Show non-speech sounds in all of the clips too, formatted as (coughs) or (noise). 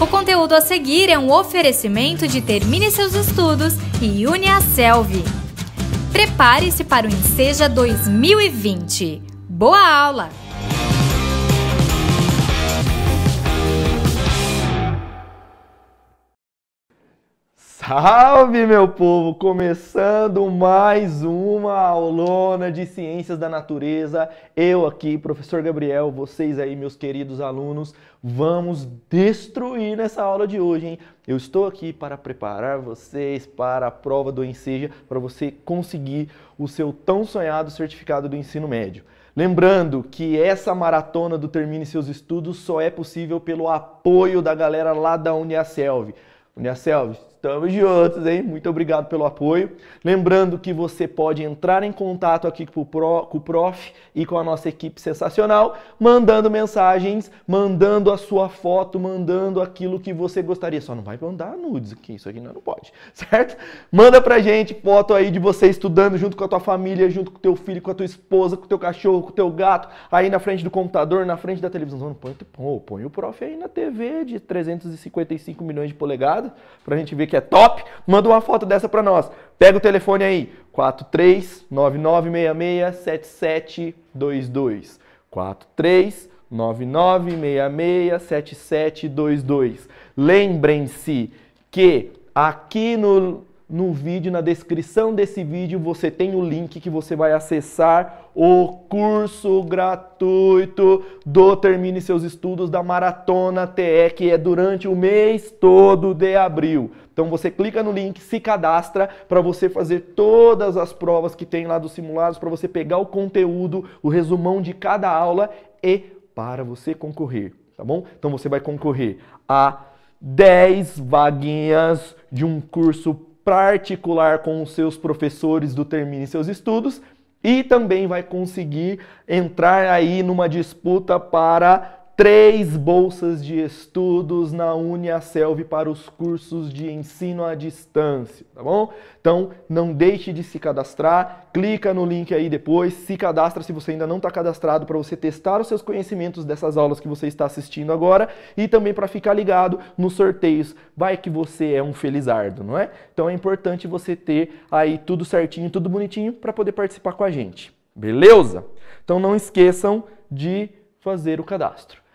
O conteúdo a seguir é um oferecimento de Termine Seus Estudos e Uniaselv. Prepare-se para o Enseja 2020. Boa aula! Salve, meu povo! Começando mais uma aulona de Ciências da Natureza. Eu aqui, professor Gabriel, vocês aí, meus queridos alunos, vamos destruir nessa aula de hoje, hein? Eu estou aqui para preparar vocês para a prova do Enseja, para você conseguir o seu tão sonhado certificado do ensino médio. Lembrando que essa maratona do Termine Seus Estudos só é possível pelo apoio da galera lá da Uniaselv. Uniaselv, Estamos juntos, hein? Muito obrigado pelo apoio. Lembrando que você pode entrar em contato aqui com o, Pro, com o Prof e com a nossa equipe sensacional, mandando mensagens, mandando a sua foto, mandando aquilo que você gostaria. Só não vai mandar nudes aqui, isso aqui não, pode, (laughs) certo? Manda pra gente foto aí de você estudando junto com a tua família, junto com o teu filho, com a tua esposa, com o teu cachorro, com o teu gato, aí na frente do computador, na frente da televisão. Põe, põe, põe o Prof aí na TV de 355 milhões de polegadas pra gente ver que é top, manda uma foto dessa para nós. Pega o telefone aí, 4399667722. 4399667722. Lembrem-se que aqui no no vídeo, na descrição desse vídeo, você tem o link que você vai acessar o curso gratuito do Termine Seus Estudos da Maratona TE, que é durante o mês todo de abril. Então você clica no link, se cadastra para você fazer todas as provas que tem lá dos simulados, para você pegar o conteúdo, o resumão de cada aula e para você concorrer, tá bom? Então você vai concorrer a 10 vaguinhas de um curso particular com os seus professores do Termine Seus Estudos e também vai conseguir entrar aí numa disputa para três bolsas de estudos na Uniaselv para os cursos de ensino à distância, tá bom? Então, não deixe de se cadastrar, clica no link aí depois, se cadastra se você ainda não está cadastrado para você testar os seus conhecimentos dessas aulas que você está assistindo agora e também para ficar ligado nos sorteios. Vai que você é um felizardo, não é? Então é importante você ter aí tudo certinho, tudo bonitinho para poder participar com a gente. Beleza? Então não esqueçam de fazer o cadastro.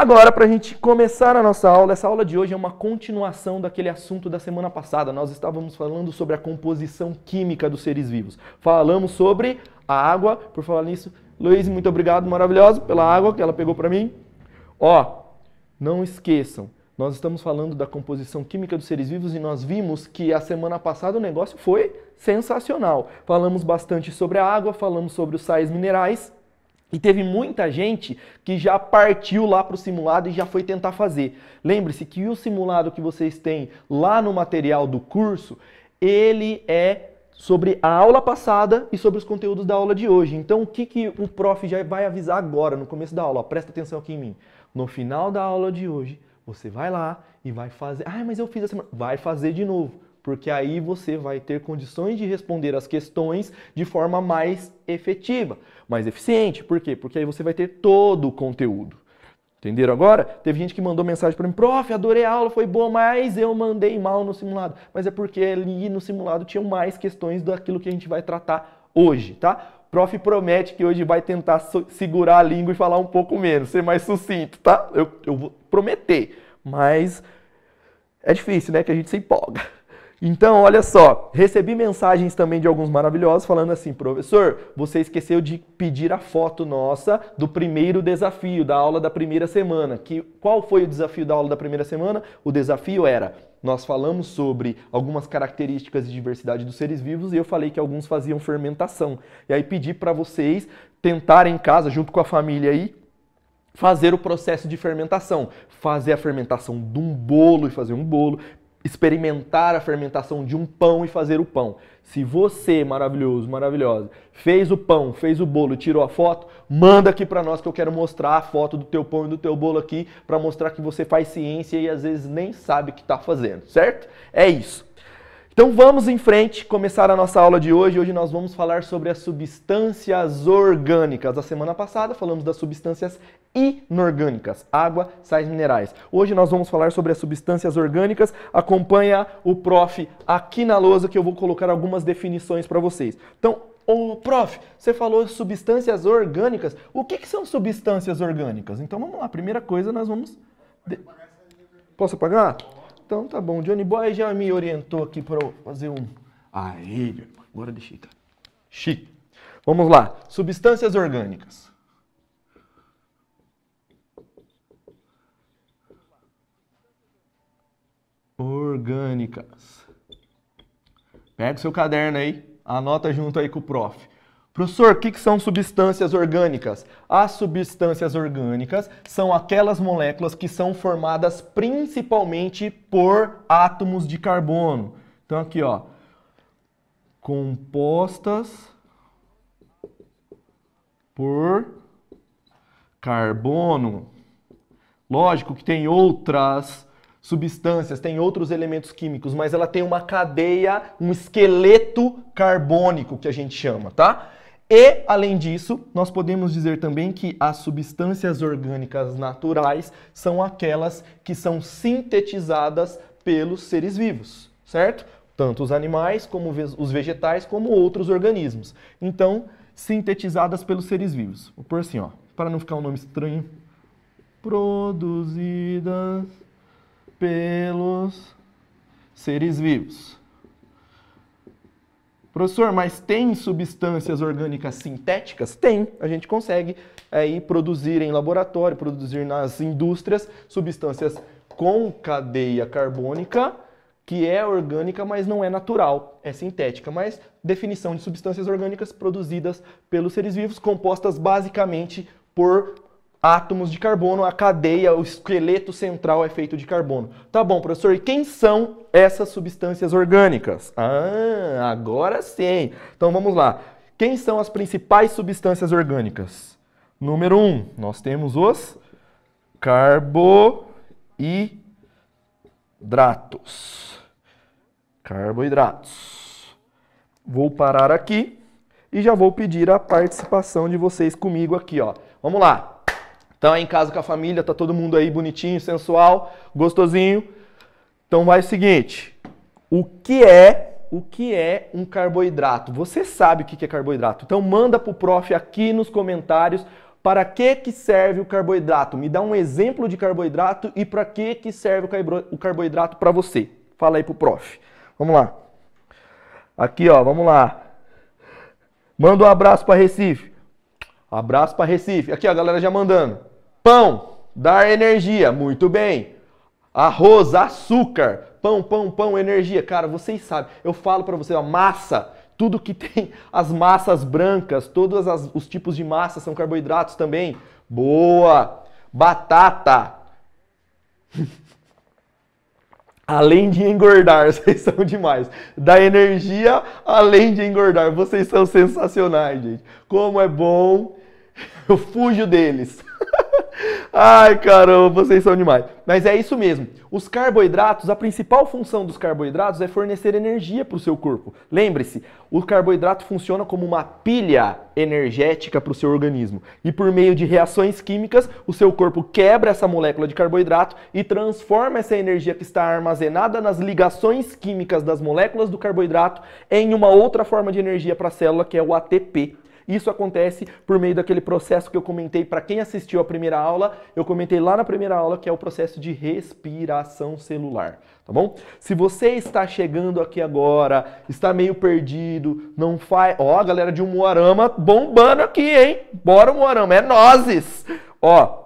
Agora, para a gente começar a nossa aula, essa aula de hoje é uma continuação daquele assunto da semana passada. Nós estávamos falando sobre a composição química dos seres vivos. Falamos sobre a água, por falar nisso. Luiz, muito obrigado, maravilhoso, pela água que ela pegou para mim. Ó, não esqueçam, nós estamos falando da composição química dos seres vivos e nós vimos que a semana passada o negócio foi sensacional. Falamos bastante sobre a água, falamos sobre os sais minerais e teve muita gente que já partiu lá para o simulado e já foi tentar fazer. Lembre-se que o simulado que vocês têm lá no material do curso, ele é sobre a aula passada e sobre os conteúdos da aula de hoje. Então, o que, que o prof já vai avisar agora, no começo da aula? Presta atenção aqui em mim. No final da aula de hoje, você vai lá e vai fazer. Ah, mas eu fiz a semana. Vai fazer de novo porque aí você vai ter condições de responder as questões de forma mais efetiva, mais eficiente. Por quê? Porque aí você vai ter todo o conteúdo. Entenderam agora? Teve gente que mandou mensagem para mim, prof, adorei a aula, foi boa, mas eu mandei mal no simulado. Mas é porque ali no simulado tinham mais questões daquilo que a gente vai tratar hoje, tá? Prof promete que hoje vai tentar segurar a língua e falar um pouco menos, ser mais sucinto, tá? Eu, eu vou prometer, mas é difícil, né? Que a gente se empolga. Então, olha só, recebi mensagens também de alguns maravilhosos falando assim, professor, você esqueceu de pedir a foto nossa do primeiro desafio, da aula da primeira semana. Que, qual foi o desafio da aula da primeira semana? O desafio era, nós falamos sobre algumas características de diversidade dos seres vivos e eu falei que alguns faziam fermentação. E aí pedi para vocês tentarem em casa, junto com a família aí, fazer o processo de fermentação, fazer a fermentação de um bolo e fazer um bolo, experimentar a fermentação de um pão e fazer o pão. Se você, maravilhoso, maravilhosa, fez o pão, fez o bolo tirou a foto, manda aqui para nós que eu quero mostrar a foto do teu pão e do teu bolo aqui para mostrar que você faz ciência e às vezes nem sabe o que está fazendo, certo? É isso. Então vamos em frente, começar a nossa aula de hoje. Hoje nós vamos falar sobre as substâncias orgânicas. A semana passada falamos das substâncias inorgânicas, água, sais minerais. Hoje nós vamos falar sobre as substâncias orgânicas. Acompanha o prof aqui na lousa que eu vou colocar algumas definições para vocês. Então, Ô, prof, você falou substâncias orgânicas. O que, que são substâncias orgânicas? Então vamos lá, primeira coisa nós vamos. Posso apagar? Então tá bom. Johnny Boy já me orientou aqui para fazer um. Aí, agora de chique. Chique. Vamos lá. Substâncias orgânicas. Orgânicas. Pega o seu caderno aí, anota junto aí com o prof. Professor, o que, que, são substâncias orgânicas? As substâncias orgânicas são aquelas moléculas que são formadas principalmente por átomos de carbono. Então aqui, ó, compostas por carbono. Lógico que tem outras substâncias, tem outros elementos químicos, mas ela tem uma cadeia, um esqueleto carbônico que a gente chama, tá? E, além disso, nós podemos dizer também que as substâncias orgânicas naturais são aquelas que são sintetizadas pelos seres vivos, certo? Tanto os animais, como os vegetais, como outros organismos. Então, sintetizadas pelos seres vivos. Vou pôr assim, ó, para não ficar um nome estranho. Produzidas pelos seres vivos. Professor, mas tem substâncias orgânicas sintéticas? Tem. A gente consegue aí produzir em laboratório, produzir nas indústrias substâncias com cadeia carbônica, que é orgânica, mas não é natural, é sintética. Mas definição de substâncias orgânicas produzidas pelos seres vivos, compostas basicamente por átomos de carbono, a cadeia, o esqueleto central é feito de carbono. Tá bom, professor, e quem são essas substâncias orgânicas? Ah, agora sim. Então vamos lá. Quem são as principais substâncias orgânicas? Número 1, um, nós temos os carboidratos. Carboidratos. Vou parar aqui e já vou pedir a participação de vocês comigo aqui, ó. Vamos lá. Então, em casa com a família, tá todo mundo aí bonitinho, sensual, gostosinho. Então, vai o seguinte: o que é o que é um carboidrato? Você sabe o que é carboidrato? Então, manda pro prof aqui nos comentários para que, que serve o carboidrato. Me dá um exemplo de carboidrato e para que, que serve o carboidrato para você. Fala aí pro prof. Vamos lá. Aqui, ó, vamos lá. Manda um abraço para Recife. Abraço para Recife. Aqui, a galera já mandando. Pão, dar energia, muito bem. Arroz, açúcar, pão, pão, pão, energia. Cara, vocês sabem, eu falo para vocês, massa, tudo que (laughs) tem as massas brancas, todos as, os tipos de massa são carboidratos também. Boa! Batata. (laughs) além de engordar, (laughs) vocês são demais. Da energia, além de engordar, vocês são sensacionais, gente. Como é bom, eu fujo deles. Ai, caramba, vocês são demais. Mas é isso mesmo. Os carboidratos, a principal função dos carboidratos é fornecer energia para o seu corpo. Lembre-se, o carboidrato funciona como uma pilha energética para o seu organismo. E por meio de reações químicas, o seu corpo quebra essa molécula de carboidrato e transforma essa energia que está armazenada nas ligações químicas das moléculas do carboidrato em uma outra forma de energia para a célula, que é o ATP. Isso acontece por meio daquele processo que eu comentei para quem assistiu a primeira aula, eu comentei lá na primeira aula que é o processo de respiração celular, tá bom? Se você está chegando aqui agora, está meio perdido, não faz, ó, a galera de um Moarama bombando aqui, hein? Bora Moarama, é nozes. Ó,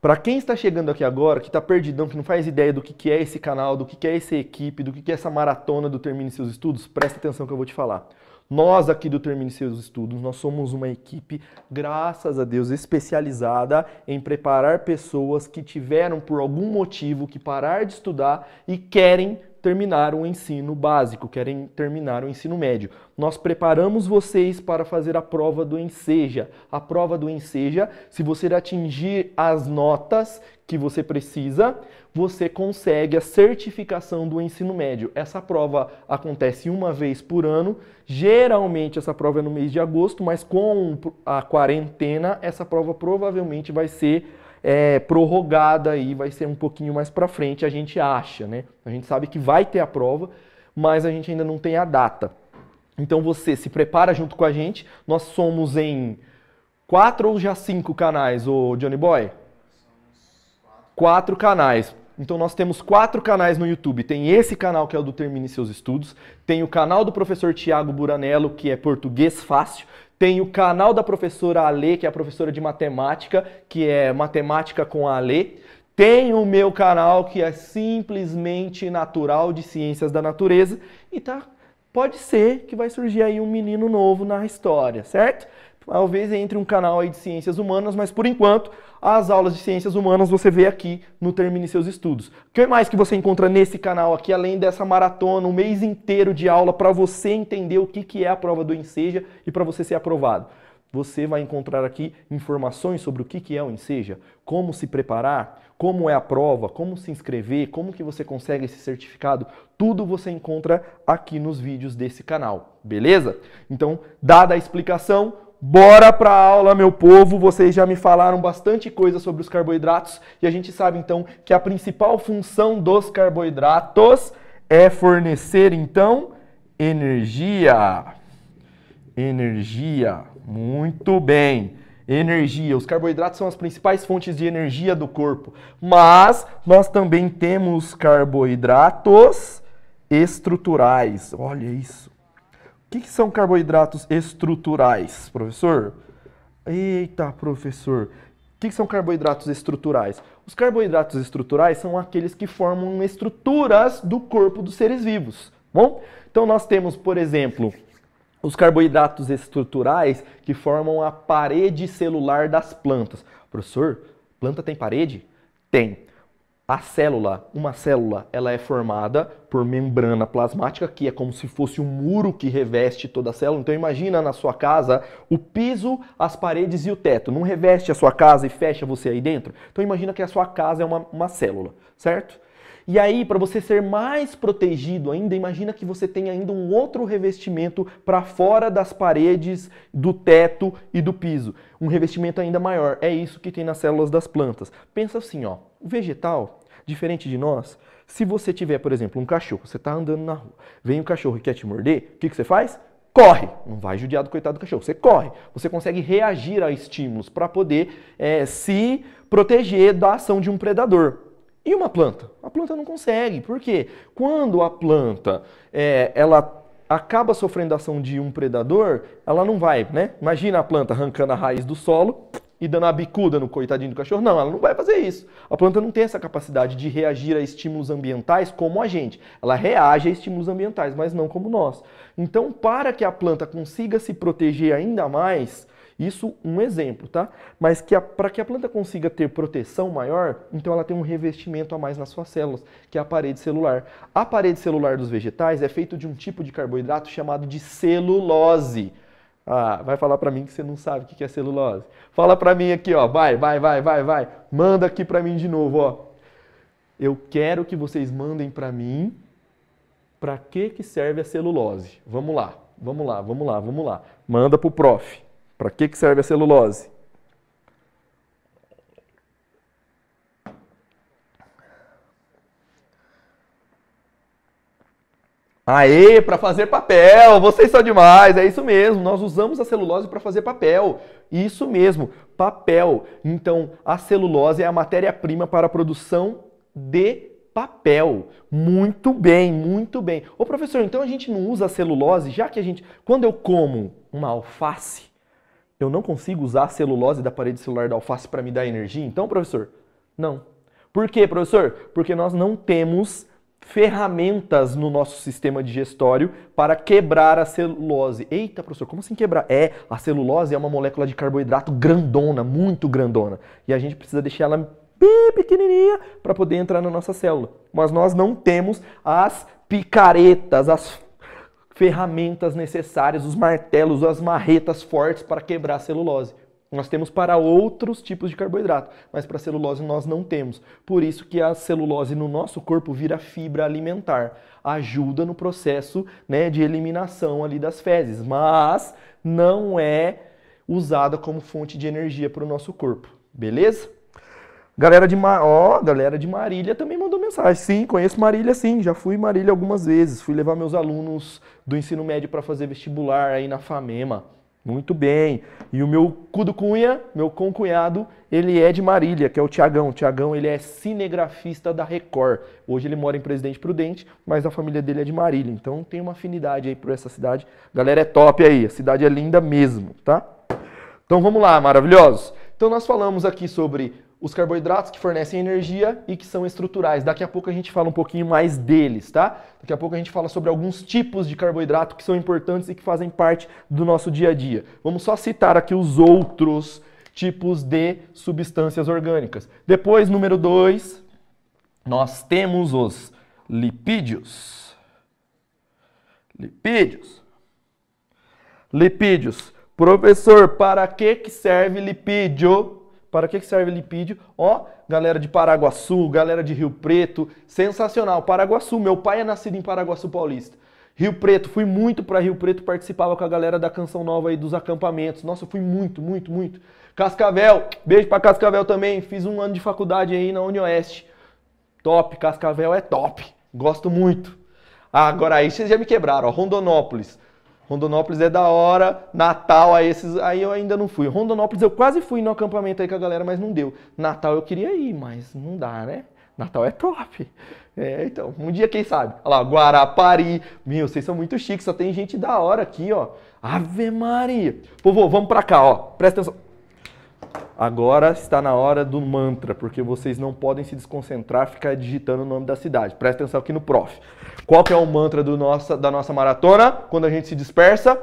para quem está chegando aqui agora, que está perdidão, que não faz ideia do que, que é esse canal, do que, que é essa equipe, do que, que é essa maratona do Termine Seus Estudos, presta atenção que eu vou te falar. Nós aqui do Termine Seus Estudos, nós somos uma equipe, graças a Deus, especializada em preparar pessoas que tiveram por algum motivo que parar de estudar e querem terminar o ensino básico, querem terminar o ensino médio. Nós preparamos vocês para fazer a prova do Enseja. A prova do Enseja, se você atingir as notas que você precisa, você consegue a certificação do ensino médio. Essa prova acontece uma vez por ano. Geralmente essa prova é no mês de agosto, mas com a quarentena, essa prova provavelmente vai ser é, prorrogada e vai ser um pouquinho mais para frente, a gente acha, né? A gente sabe que vai ter a prova, mas a gente ainda não tem a data. Então você se prepara junto com a gente. Nós somos em quatro ou já cinco canais, o Johnny Boy? Quatro canais. Então nós temos quatro canais no YouTube. Tem esse canal que é o do Termine Seus Estudos, tem o canal do professor Tiago Buranello, que é português fácil, tem o canal da professora Ale, que é a professora de matemática, que é matemática com a Ale. Tem o meu canal que é simplesmente natural de ciências da natureza e tá pode ser que vai surgir aí um menino novo na história, certo? Talvez entre um canal aí de ciências humanas, mas por enquanto as aulas de ciências humanas você vê aqui no Termine Seus Estudos. O que mais que você encontra nesse canal aqui, além dessa maratona, um mês inteiro de aula para você entender o que, que é a prova do Enseja e para você ser aprovado? Você vai encontrar aqui informações sobre o que, que é o Enseja, como se preparar, como é a prova, como se inscrever, como que você consegue esse certificado, tudo você encontra aqui nos vídeos desse canal, beleza? Então, dada a explicação, Bora para a aula, meu povo. Vocês já me falaram bastante coisa sobre os carboidratos e a gente sabe então que a principal função dos carboidratos é fornecer então energia. Energia. Muito bem. Energia. Os carboidratos são as principais fontes de energia do corpo, mas nós também temos carboidratos estruturais. Olha isso. O que, que são carboidratos estruturais, professor? Eita, professor. O que, que são carboidratos estruturais? Os carboidratos estruturais são aqueles que formam estruturas do corpo dos seres vivos. Bom, então nós temos, por exemplo, os carboidratos estruturais que formam a parede celular das plantas. Professor, planta tem parede? Tem. A célula, uma célula, ela é formada por membrana plasmática, que é como se fosse um muro que reveste toda a célula. Então imagina na sua casa o piso, as paredes e o teto. Não reveste a sua casa e fecha você aí dentro? Então imagina que a sua casa é uma, uma célula, certo? E aí, para você ser mais protegido ainda, imagina que você tem ainda um outro revestimento para fora das paredes, do teto e do piso. Um revestimento ainda maior. É isso que tem nas células das plantas. Pensa assim, ó, o vegetal, diferente de nós, se você tiver, por exemplo, um cachorro, você está andando na rua, vem um cachorro e quer te morder, o que, que você faz? Corre! Não vai judiar do coitado do cachorro, você corre. Você consegue reagir a estímulos para poder é, se proteger da ação de um predador. E uma planta? A planta não consegue. Por quê? Quando a planta é, ela acaba sofrendo a ação de um predador, ela não vai, né? Imagina a planta arrancando a raiz do solo e dando a bicuda no coitadinho do cachorro. Não, ela não vai fazer isso. A planta não tem essa capacidade de reagir a estímulos ambientais como a gente. Ela reage a estímulos ambientais, mas não como nós. Então, para que a planta consiga se proteger ainda mais, isso um exemplo, tá? Mas que para que a planta consiga ter proteção maior, então ela tem um revestimento a mais nas suas células, que é a parede celular. A parede celular dos vegetais é feita de um tipo de carboidrato chamado de celulose. Ah, vai falar para mim que você não sabe o que é celulose. Fala para mim aqui, ó. Vai, vai, vai, vai, vai. Manda aqui para mim de novo, ó. Eu quero que vocês mandem para mim para que que serve a celulose. Vamos lá. Vamos lá, vamos lá, vamos lá. Manda pro prof. Para que, que serve a celulose? Aê, para fazer papel, vocês são demais, é isso mesmo, nós usamos a celulose para fazer papel, isso mesmo, papel. Então, a celulose é a matéria-prima para a produção de papel. Muito bem, muito bem. Ô professor, então a gente não usa a celulose, já que a gente, quando eu como uma alface, eu não consigo usar a celulose da parede celular da alface para me dar energia? Então, professor, não. Por quê, professor? Porque nós não temos ferramentas no nosso sistema digestório para quebrar a celulose. Eita, professor, como assim quebrar? É, a celulose é uma molécula de carboidrato grandona, muito grandona. E a gente precisa deixar ela bem pequenininha para poder entrar na nossa célula. Mas nós não temos as picaretas, as ferramentas necessárias, os martelos, as marretas fortes para quebrar a celulose. Nós temos para outros tipos de carboidrato, mas para celulose nós não temos. Por isso que a celulose no nosso corpo vira fibra alimentar, ajuda no processo né, de eliminação ali das fezes, mas não é usada como fonte de energia para o nosso corpo, beleza? Galera de, Ma... oh, galera de Marília também mandou mensagem. Sim, conheço Marília sim, já fui em Marília algumas vezes. Fui levar meus alunos do ensino médio para fazer vestibular aí na FAMEMA. Muito bem. E o meu Cudo Cunha, meu concunhado, ele é de Marília, que é o Tiagão. O Tiagão, ele é cinegrafista da Record. Hoje ele mora em Presidente Prudente, mas a família dele é de Marília. Então tem uma afinidade aí por essa cidade. Galera é top aí, a cidade é linda mesmo, tá? Então vamos lá, maravilhosos. Então nós falamos aqui sobre os carboidratos que fornecem energia e que são estruturais. Daqui a pouco a gente fala um pouquinho mais deles, tá? Daqui a pouco a gente fala sobre alguns tipos de carboidrato que são importantes e que fazem parte do nosso dia a dia. Vamos só citar aqui os outros tipos de substâncias orgânicas. Depois, número 2, nós temos os lipídios. Lipídios. Lipídios. Professor, para que serve lipídio? Para que serve lipídio? Ó, galera de Paraguaçu, galera de Rio Preto, sensacional. Paraguaçu, meu pai é nascido em Paraguaçu Paulista. Rio Preto, fui muito para Rio Preto, participava com a galera da Canção Nova aí dos acampamentos. Nossa, fui muito, muito, muito. Cascavel, beijo para Cascavel também. Fiz um ano de faculdade aí na Unioeste. Top, Cascavel é top. Gosto muito. Ah, agora aí vocês já me quebraram, ó. Rondonópolis. Rondonópolis é da hora, Natal, aí, esses, aí eu ainda não fui. Rondonópolis eu quase fui no acampamento aí com a galera, mas não deu. Natal eu queria ir, mas não dá, né? Natal é top. É, então, um dia quem sabe. Olha lá, Guarapari. Meu, vocês são muito chiques, só tem gente da hora aqui, ó. Ave Maria. Povo, vamos pra cá, ó. Presta atenção. Agora está na hora do mantra, porque vocês não podem se desconcentrar, ficar digitando o nome da cidade. Presta atenção aqui no prof. Qual que é o mantra do nossa, da nossa maratona? Quando a gente se dispersa,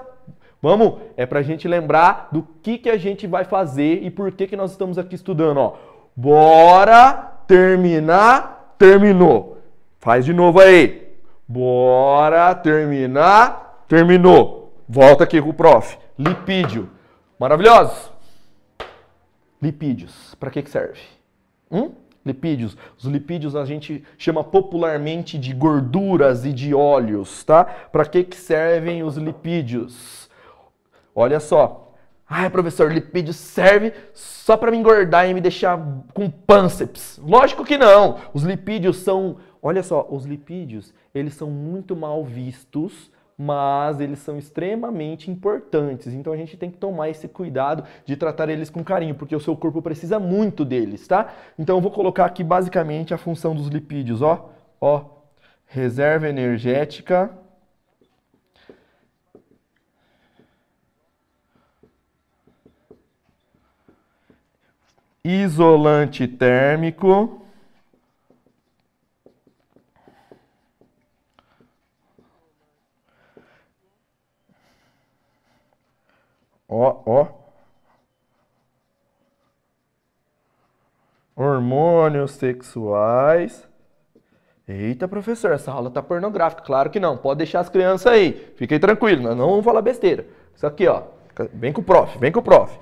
vamos, é para a gente lembrar do que, que a gente vai fazer e por que, que nós estamos aqui estudando. Ó. Bora terminar, terminou. Faz de novo aí. Bora terminar, terminou. Volta aqui com o prof. Lipídio. Maravilhosos? Lipídios, para que, que serve? Hum? Lipídios. Os lipídios a gente chama popularmente de gorduras e de óleos, tá? Para que, que servem os lipídios? Olha só. Ai, professor, lipídio serve só para me engordar e me deixar com pânceps. Lógico que não. Os lipídios são, olha só, os lipídios, eles são muito mal vistos mas eles são extremamente importantes. Então a gente tem que tomar esse cuidado de tratar eles com carinho, porque o seu corpo precisa muito deles, tá? Então eu vou colocar aqui basicamente a função dos lipídios, ó, ó, reserva energética, isolante térmico, Ó, ó. Hormônios sexuais. Eita, professor, essa aula tá pornográfica. Claro que não. Pode deixar as crianças aí. Fiquem tranquilos, nós não vamos falar besteira. Isso aqui, ó. Vem com o prof, vem com o prof.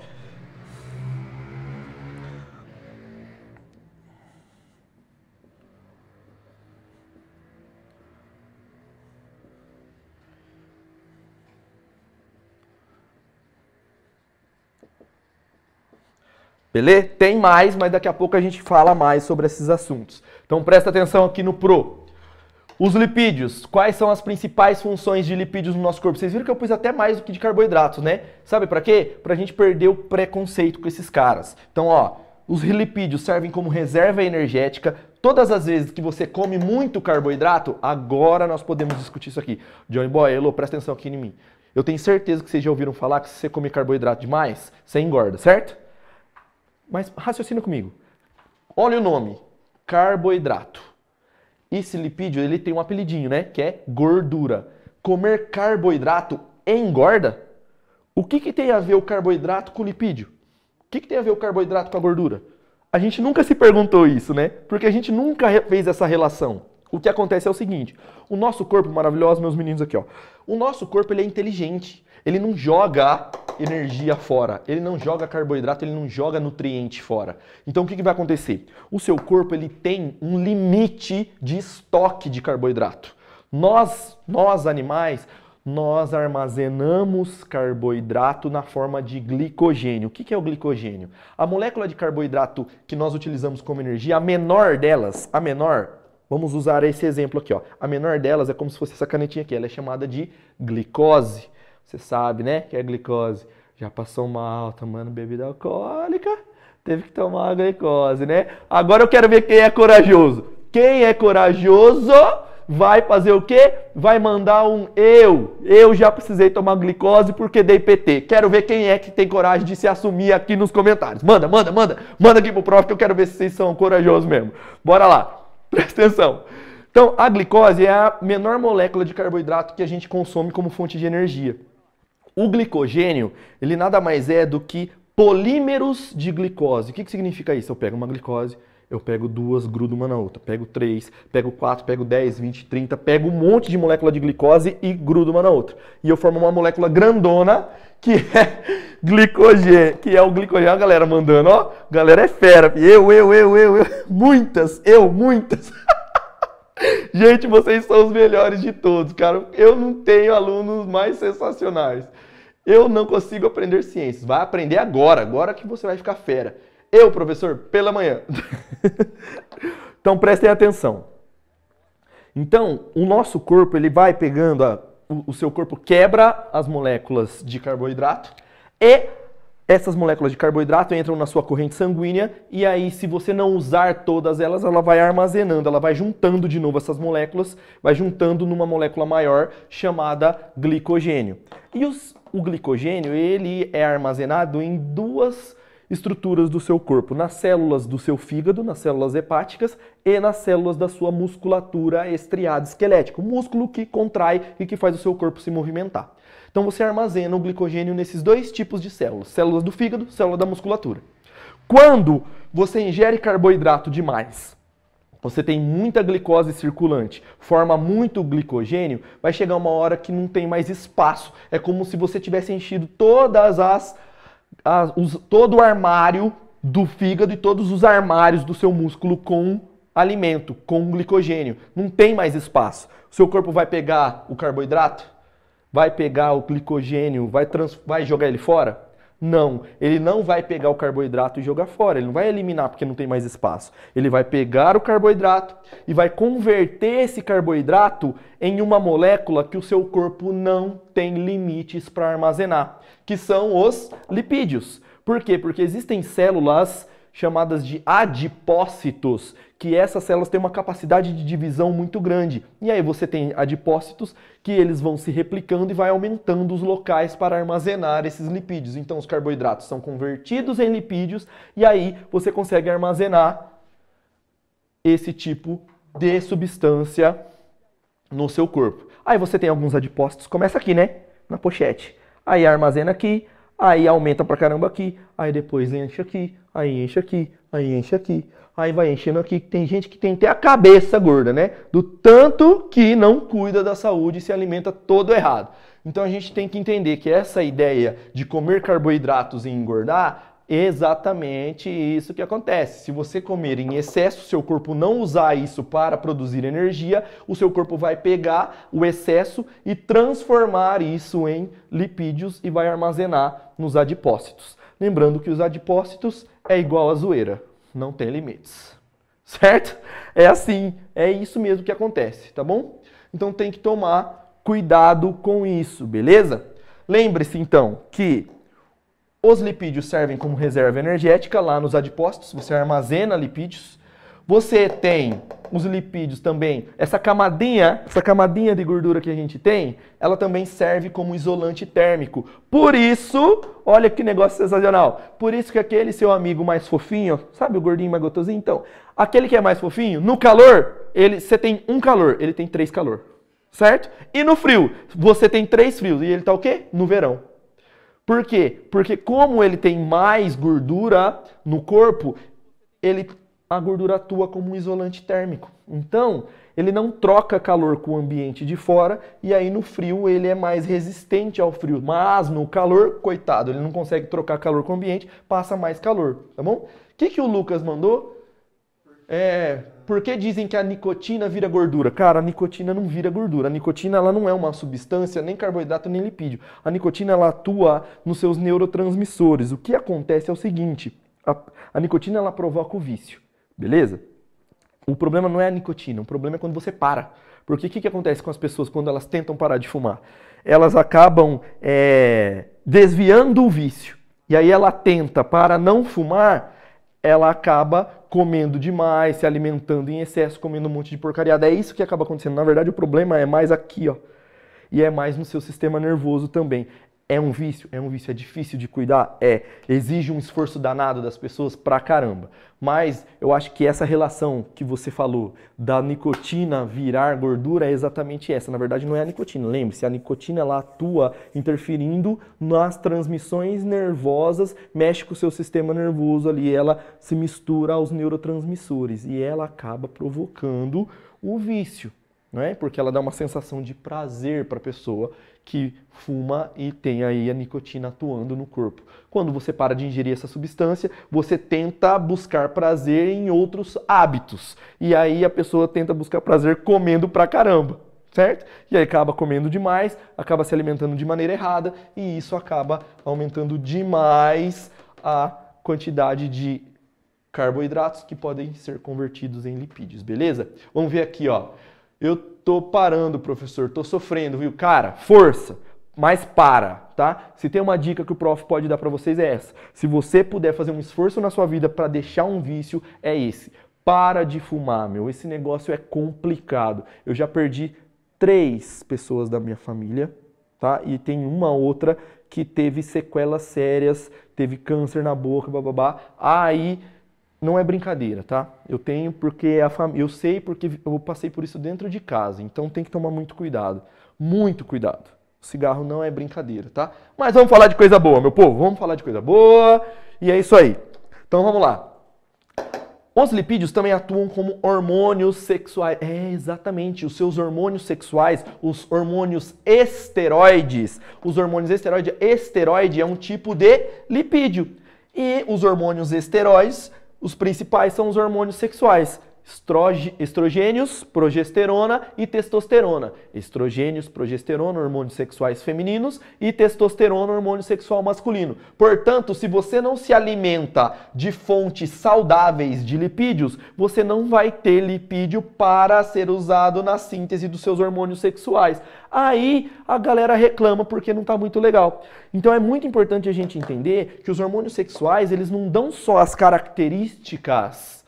Beleza? Tem mais, mas daqui a pouco a gente fala mais sobre esses assuntos. Então presta atenção aqui no Pro. Os lipídios, quais são as principais funções de lipídios no nosso corpo? Vocês viram que eu pus até mais do que de carboidratos, né? Sabe para quê? Pra gente perder o preconceito com esses caras. Então, ó, os lipídios servem como reserva energética. Todas as vezes que você come muito carboidrato, agora nós podemos discutir isso aqui. Johnny Boy, presta atenção aqui em mim. Eu tenho certeza que vocês já ouviram falar que se você comer carboidrato demais, você engorda, certo? Mas raciocina comigo. Olha o nome, carboidrato. Esse lipídio, ele tem um apelidinho, né? Que é gordura. Comer carboidrato engorda? O que, que tem a ver o carboidrato com o lipídio? O que, que tem a ver o carboidrato com a gordura? A gente nunca se perguntou isso, né? Porque a gente nunca fez essa relação. O que acontece é o seguinte: o nosso corpo maravilhoso, meus meninos aqui, ó. O nosso corpo ele é inteligente. Ele não joga energia fora, ele não joga carboidrato, ele não joga nutriente fora. Então o que, que vai acontecer? O seu corpo ele tem um limite de estoque de carboidrato. Nós, nós animais, nós armazenamos carboidrato na forma de glicogênio. O que é o glicogênio? A molécula de carboidrato que nós utilizamos como energia, a menor delas, a menor, vamos usar esse exemplo aqui, ó. A menor delas é como se fosse essa canetinha aqui, ela é chamada de glicose. Você sabe, né, que é glicose. Já passou mal tomando bebida alcoólica, teve que tomar a glicose, né? Agora eu quero ver quem é corajoso. Quem é corajoso vai fazer o quê? Vai mandar um eu. Eu já precisei tomar glicose porque dei PT. Quero ver quem é que tem coragem de se assumir aqui nos comentários. Manda, manda, manda. Manda aqui pro prof que eu quero ver se vocês são corajosos mesmo. Bora lá. (laughs) Presta atenção. Então, a glicose é a menor molécula de carboidrato que a gente consome como fonte de energia. O glicogênio, ele nada mais é do que polímeros de glicose. O que, que significa isso? Eu pego uma glicose, eu pego duas, grudo uma na outra. Pego três, pego quatro, pego 10, 20, 30, pego um monte de molécula de glicose e grudo uma na outra. E eu formo uma molécula grandona que (laughs) é glicogênio, que é o glicogênio. A galera mandando, ó, galera é fera. Eu, eu, eu, eu, eu. Muitas, eu, muitas. (laughs) Gente, vocês são os melhores de todos, cara. Eu não tenho alunos mais sensacionais. Eu não consigo aprender ciências. Vai aprender agora, agora que você vai ficar fera. Eu, professor, pela manhã. (laughs) então prestem atenção. Então, o nosso corpo, ele vai pegando, a, o, o seu corpo quebra as moléculas de carboidrato e essas moléculas de carboidrato entram na sua corrente sanguínea e aí, se você não usar todas elas, ela vai armazenando, ela vai juntando de novo essas moléculas, vai juntando numa molécula maior chamada glicogênio. E os, o glicogênio, ele é armazenado em duas estruturas do seu corpo, nas células do seu fígado, nas células hepáticas e nas células da sua musculatura estriada esquelética, o músculo que contrai e que faz o seu corpo se movimentar. Então você armazena o glicogênio nesses dois tipos de células, células do fígado, célula da musculatura. Quando você ingere carboidrato demais, você tem muita glicose circulante, forma muito glicogênio, vai chegar uma hora que não tem mais espaço. É como se você tivesse enchido todas as, as os, todo o armário do fígado e todos os armários do seu músculo com alimento, com glicogênio. Não tem mais espaço. O seu corpo vai pegar o carboidrato, vai pegar o glicogênio, vai, trans, vai jogar ele fora? Não, ele não vai pegar o carboidrato e jogar fora, ele não vai eliminar porque não tem mais espaço. Ele vai pegar o carboidrato e vai converter esse carboidrato em uma molécula que o seu corpo não tem limites para armazenar, que são os lipídios. Por quê? Porque existem células chamadas de adipócitos, que essas células têm uma capacidade de divisão muito grande. E aí você tem adipócitos que eles vão se replicando e vai aumentando os locais para armazenar esses lipídios. Então os carboidratos são convertidos em lipídios e aí você consegue armazenar esse tipo de substância no seu corpo. Aí você tem alguns adipócitos, começa aqui, né? Na pochete. Aí armazena aqui, aí aumenta pra caramba aqui, aí depois enche aqui, aí enche aqui, aí enche aqui, aí vai enchendo aqui. Tem gente que tem até a cabeça gorda, né? Do tanto que não cuida da saúde e se alimenta todo errado. Então a gente tem que entender que essa ideia de comer carboidratos e engordar exatamente isso que acontece. Se você comer em excesso, seu corpo não usar isso para produzir energia, o seu corpo vai pegar o excesso e transformar isso em lipídios e vai armazenar nos adipócitos. Lembrando que os adipócitos é igual a zoeira, não tem limites. Certo? É assim, é isso mesmo que acontece, tá bom? Então tem que tomar cuidado com isso, beleza? Lembre-se então que os lipídios servem como reserva energética lá nos adipócitos, você armazena lipídios. Você tem os lipídios também, essa camadinha, essa camadinha de gordura que a gente tem, ela também serve como isolante térmico. Por isso, olha que negócio sensacional. Por isso que aquele seu amigo mais fofinho, sabe o gordinho mais gostosinho? Então, aquele que é mais fofinho, no calor, ele, você tem um calor, ele tem três calor. Certo? E no frio, você tem três frios. E ele tá o quê? No verão. Por quê? Porque como ele tem mais gordura no corpo, ele a gordura atua como um isolante térmico. Então, ele não troca calor com o ambiente de fora e aí no frio ele é mais resistente ao frio. Mas no calor, coitado, ele não consegue trocar calor com o ambiente, passa mais calor, tá bom? O que, que o Lucas mandou? É, por que dizem que a nicotina vira gordura? Cara, a nicotina não vira gordura. A nicotina ela não é uma substância, nem carboidrato, nem lipídio. A nicotina ela atua nos seus neurotransmissores. O que acontece é o seguinte, a, a nicotina ela provoca o vício, beleza? O problema não é a nicotina, o problema é quando você para. Porque o que, que acontece com as pessoas quando elas tentam parar de fumar? Elas acabam é, desviando o vício. E aí ela tenta para não fumar, ela acaba comendo demais, se alimentando em excesso, comendo um monte de porcariada. É isso que acaba acontecendo. Na verdade, o problema é mais aqui, ó. E é mais no seu sistema nervoso também. É um vício? É um vício, é difícil de cuidar? É. Exige um esforço danado das pessoas pra caramba. Mas eu acho que essa relação que você falou da nicotina virar gordura é exatamente essa. Na verdade, não é a nicotina. Lembre-se, a nicotina ela atua interferindo nas transmissões nervosas, mexe com o seu sistema nervoso ali, ela se mistura aos neurotransmissores e ela acaba provocando o vício não é? Porque ela dá uma sensação de prazer para a pessoa que fuma e tem aí a nicotina atuando no corpo. Quando você para de ingerir essa substância, você tenta buscar prazer em outros hábitos. E aí a pessoa tenta buscar prazer comendo pra caramba, certo? E aí acaba comendo demais, acaba se alimentando de maneira errada e isso acaba aumentando demais a quantidade de carboidratos que podem ser convertidos em lipídios, beleza? Vamos ver aqui, ó. Eu tô parando, professor, tô sofrendo, viu? Cara, força, mas para, tá? Se tem uma dica que o prof pode dar para vocês é essa. Se você puder fazer um esforço na sua vida para deixar um vício, é esse. Para de fumar, meu. Esse negócio é complicado. Eu já perdi três pessoas da minha família, tá? E tem uma outra que teve sequelas sérias, teve câncer na boca, bababá. Aí não é brincadeira, tá? Eu tenho porque a fam... eu sei porque eu passei por isso dentro de casa, então tem que tomar muito cuidado. Muito cuidado. O cigarro não é brincadeira, tá? Mas vamos falar de coisa boa, meu povo. Vamos falar de coisa boa. E é isso aí. Então vamos lá. Os lipídios também atuam como hormônios sexuais. É, exatamente. Os seus hormônios sexuais, os hormônios esteroides. Os hormônios esteroide, esteroide é um tipo de lipídio. E os hormônios esteroides os principais são os hormônios sexuais: estrogênios, progesterona e testosterona. Estrogênios, progesterona, hormônios sexuais femininos e testosterona, hormônio sexual masculino. Portanto, se você não se alimenta de fontes saudáveis de lipídios, você não vai ter lipídio para ser usado na síntese dos seus hormônios sexuais. Aí a galera reclama porque não está muito legal. Então é muito importante a gente entender que os hormônios sexuais, eles não dão só as características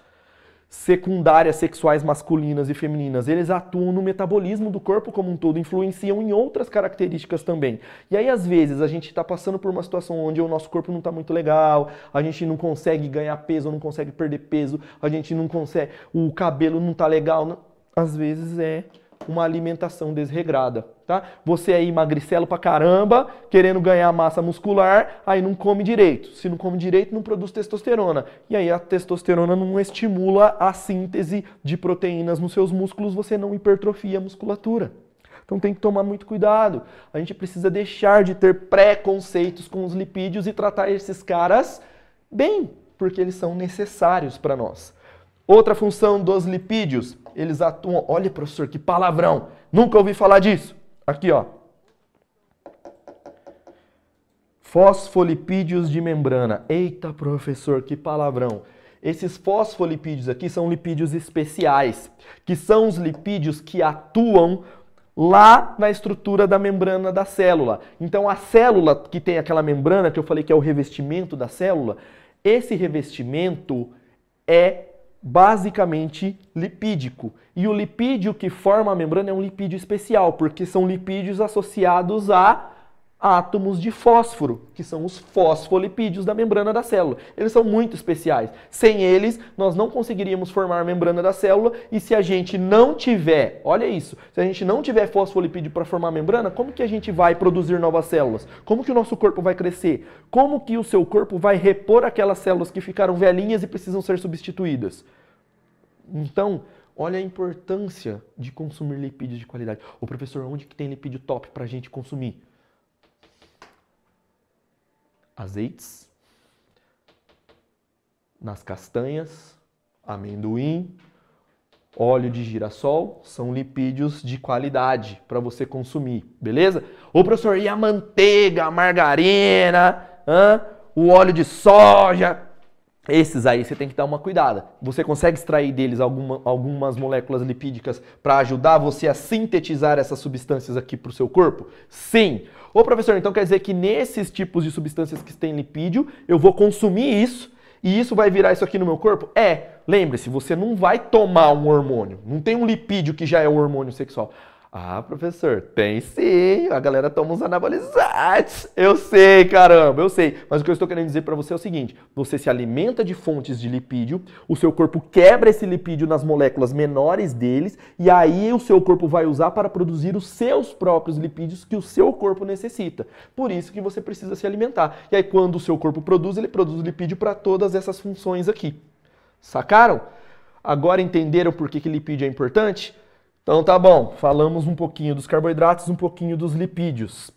secundárias sexuais masculinas e femininas, eles atuam no metabolismo do corpo como um todo, influenciam em outras características também. E aí, às vezes, a gente está passando por uma situação onde o nosso corpo não está muito legal, a gente não consegue ganhar peso, não consegue perder peso, a gente não consegue, o cabelo não está legal. Às vezes é uma alimentação desregrada, tá? Você aí magricelo pra caramba, querendo ganhar massa muscular, aí não come direito. Se não come direito, não produz testosterona. E aí a testosterona não estimula a síntese de proteínas nos seus músculos, você não hipertrofia a musculatura. Então tem que tomar muito cuidado. A gente precisa deixar de ter preconceitos com os lipídios e tratar esses caras bem, porque eles são necessários para nós. Outra função dos lipídios, eles atuam. Olha, professor, que palavrão! Nunca ouvi falar disso. Aqui, ó. Fosfolipídios de membrana. Eita, professor, que palavrão! Esses fosfolipídios aqui são lipídios especiais, que são os lipídios que atuam lá na estrutura da membrana da célula. Então, a célula que tem aquela membrana que eu falei que é o revestimento da célula, esse revestimento é basicamente lipídico. E o lipídio que forma a membrana é um lipídio especial, porque são lipídios associados a átomos de fósforo, que são os fosfolipídios da membrana da célula. Eles são muito especiais. Sem eles, nós não conseguiríamos formar a membrana da célula e se a gente não tiver, olha isso, se a gente não tiver fosfolipídio para formar a membrana, como que a gente vai produzir novas células? Como que o nosso corpo vai crescer? Como que o seu corpo vai repor aquelas células que ficaram velhinhas e precisam ser substituídas? Então, olha a importância de consumir lipídios de qualidade. O professor, onde que tem lipídio top para a gente consumir? Azeites, nas castanhas, amendoim, óleo de girassol, são lipídios de qualidade para você consumir, beleza? Ô professor, e a manteiga, a margarina, hã? o óleo de soja? Esses aí você tem que dar uma cuidada. Você consegue extrair deles alguma, algumas moléculas lipídicas para ajudar você a sintetizar essas substâncias aqui para o seu corpo? Sim. Ô professor, então quer dizer que nesses tipos de substâncias que têm lipídio, eu vou consumir isso e isso vai virar isso aqui no meu corpo? É. Lembre-se, você não vai tomar um hormônio. Não tem um lipídio que já é o hormônio sexual. Ah, professor, tem sim. A galera toma uns anabolizantes. Eu sei, caramba, eu sei. Mas o que eu estou querendo dizer para você é o seguinte: você se alimenta de fontes de lipídio, o seu corpo quebra esse lipídio nas moléculas menores deles, e aí o seu corpo vai usar para produzir os seus próprios lipídios que o seu corpo necessita. Por isso que você precisa se alimentar. E aí, quando o seu corpo produz, ele produz lipídio para todas essas funções aqui. Sacaram? Agora entenderam por que, que lipídio é importante? Então tá bom, falamos um pouquinho dos carboidratos, um pouquinho dos lipídios.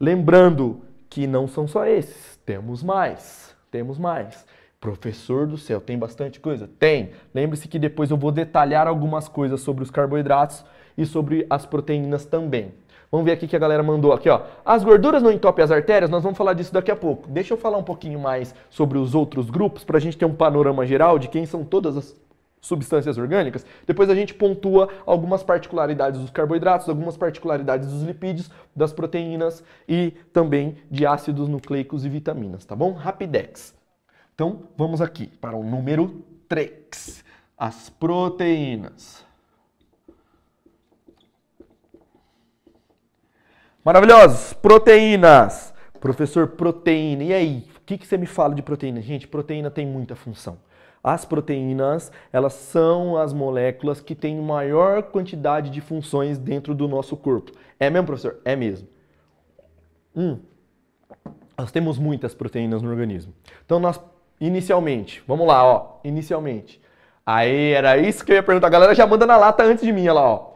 Lembrando que não são só esses, temos mais, temos mais. Professor do céu, tem bastante coisa? Tem. Lembre-se que depois eu vou detalhar algumas coisas sobre os carboidratos e sobre as proteínas também. Vamos ver aqui que a galera mandou aqui, ó. As gorduras não entopem as artérias, nós vamos falar disso daqui a pouco. Deixa eu falar um pouquinho mais sobre os outros grupos para a gente ter um panorama geral de quem são todas as substâncias orgânicas, depois a gente pontua algumas particularidades dos carboidratos, algumas particularidades dos lipídios, das proteínas e também de ácidos nucleicos e vitaminas, tá bom? Rapidex. Então, vamos aqui para o número 3, as proteínas. Maravilhosos! Proteínas! Professor, proteína. E aí, o que, que você me fala de proteína? Gente, proteína tem muita função. As proteínas, elas são as moléculas que têm maior quantidade de funções dentro do nosso corpo. É mesmo, professor? É mesmo. Hum. Nós temos muitas proteínas no organismo. Então, nós, inicialmente, vamos lá, ó, inicialmente. Aí, era isso que eu ia perguntar. A galera já manda na lata antes de mim, olha lá, ó.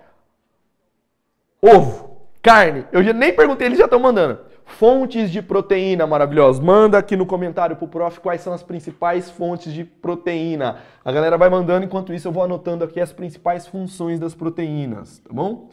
Ovo, carne. Eu já nem perguntei, eles já estão mandando. Fontes de proteína maravilhosas. Manda aqui no comentário pro prof quais são as principais fontes de proteína. A galera vai mandando, enquanto isso eu vou anotando aqui as principais funções das proteínas, tá bom?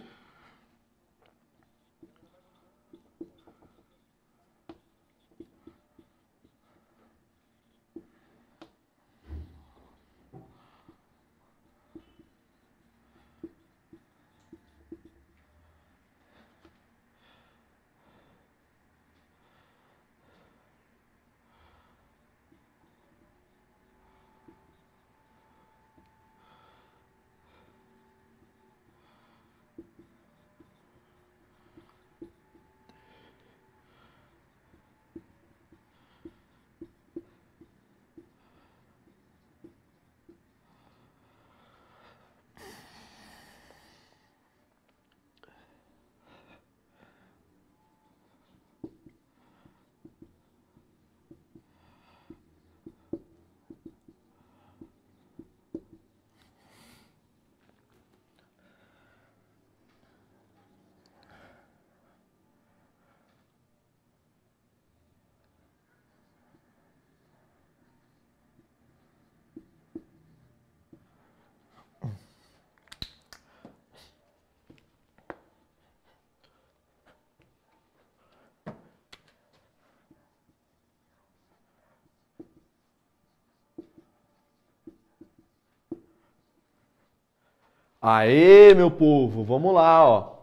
Aê, meu povo, vamos lá, ó.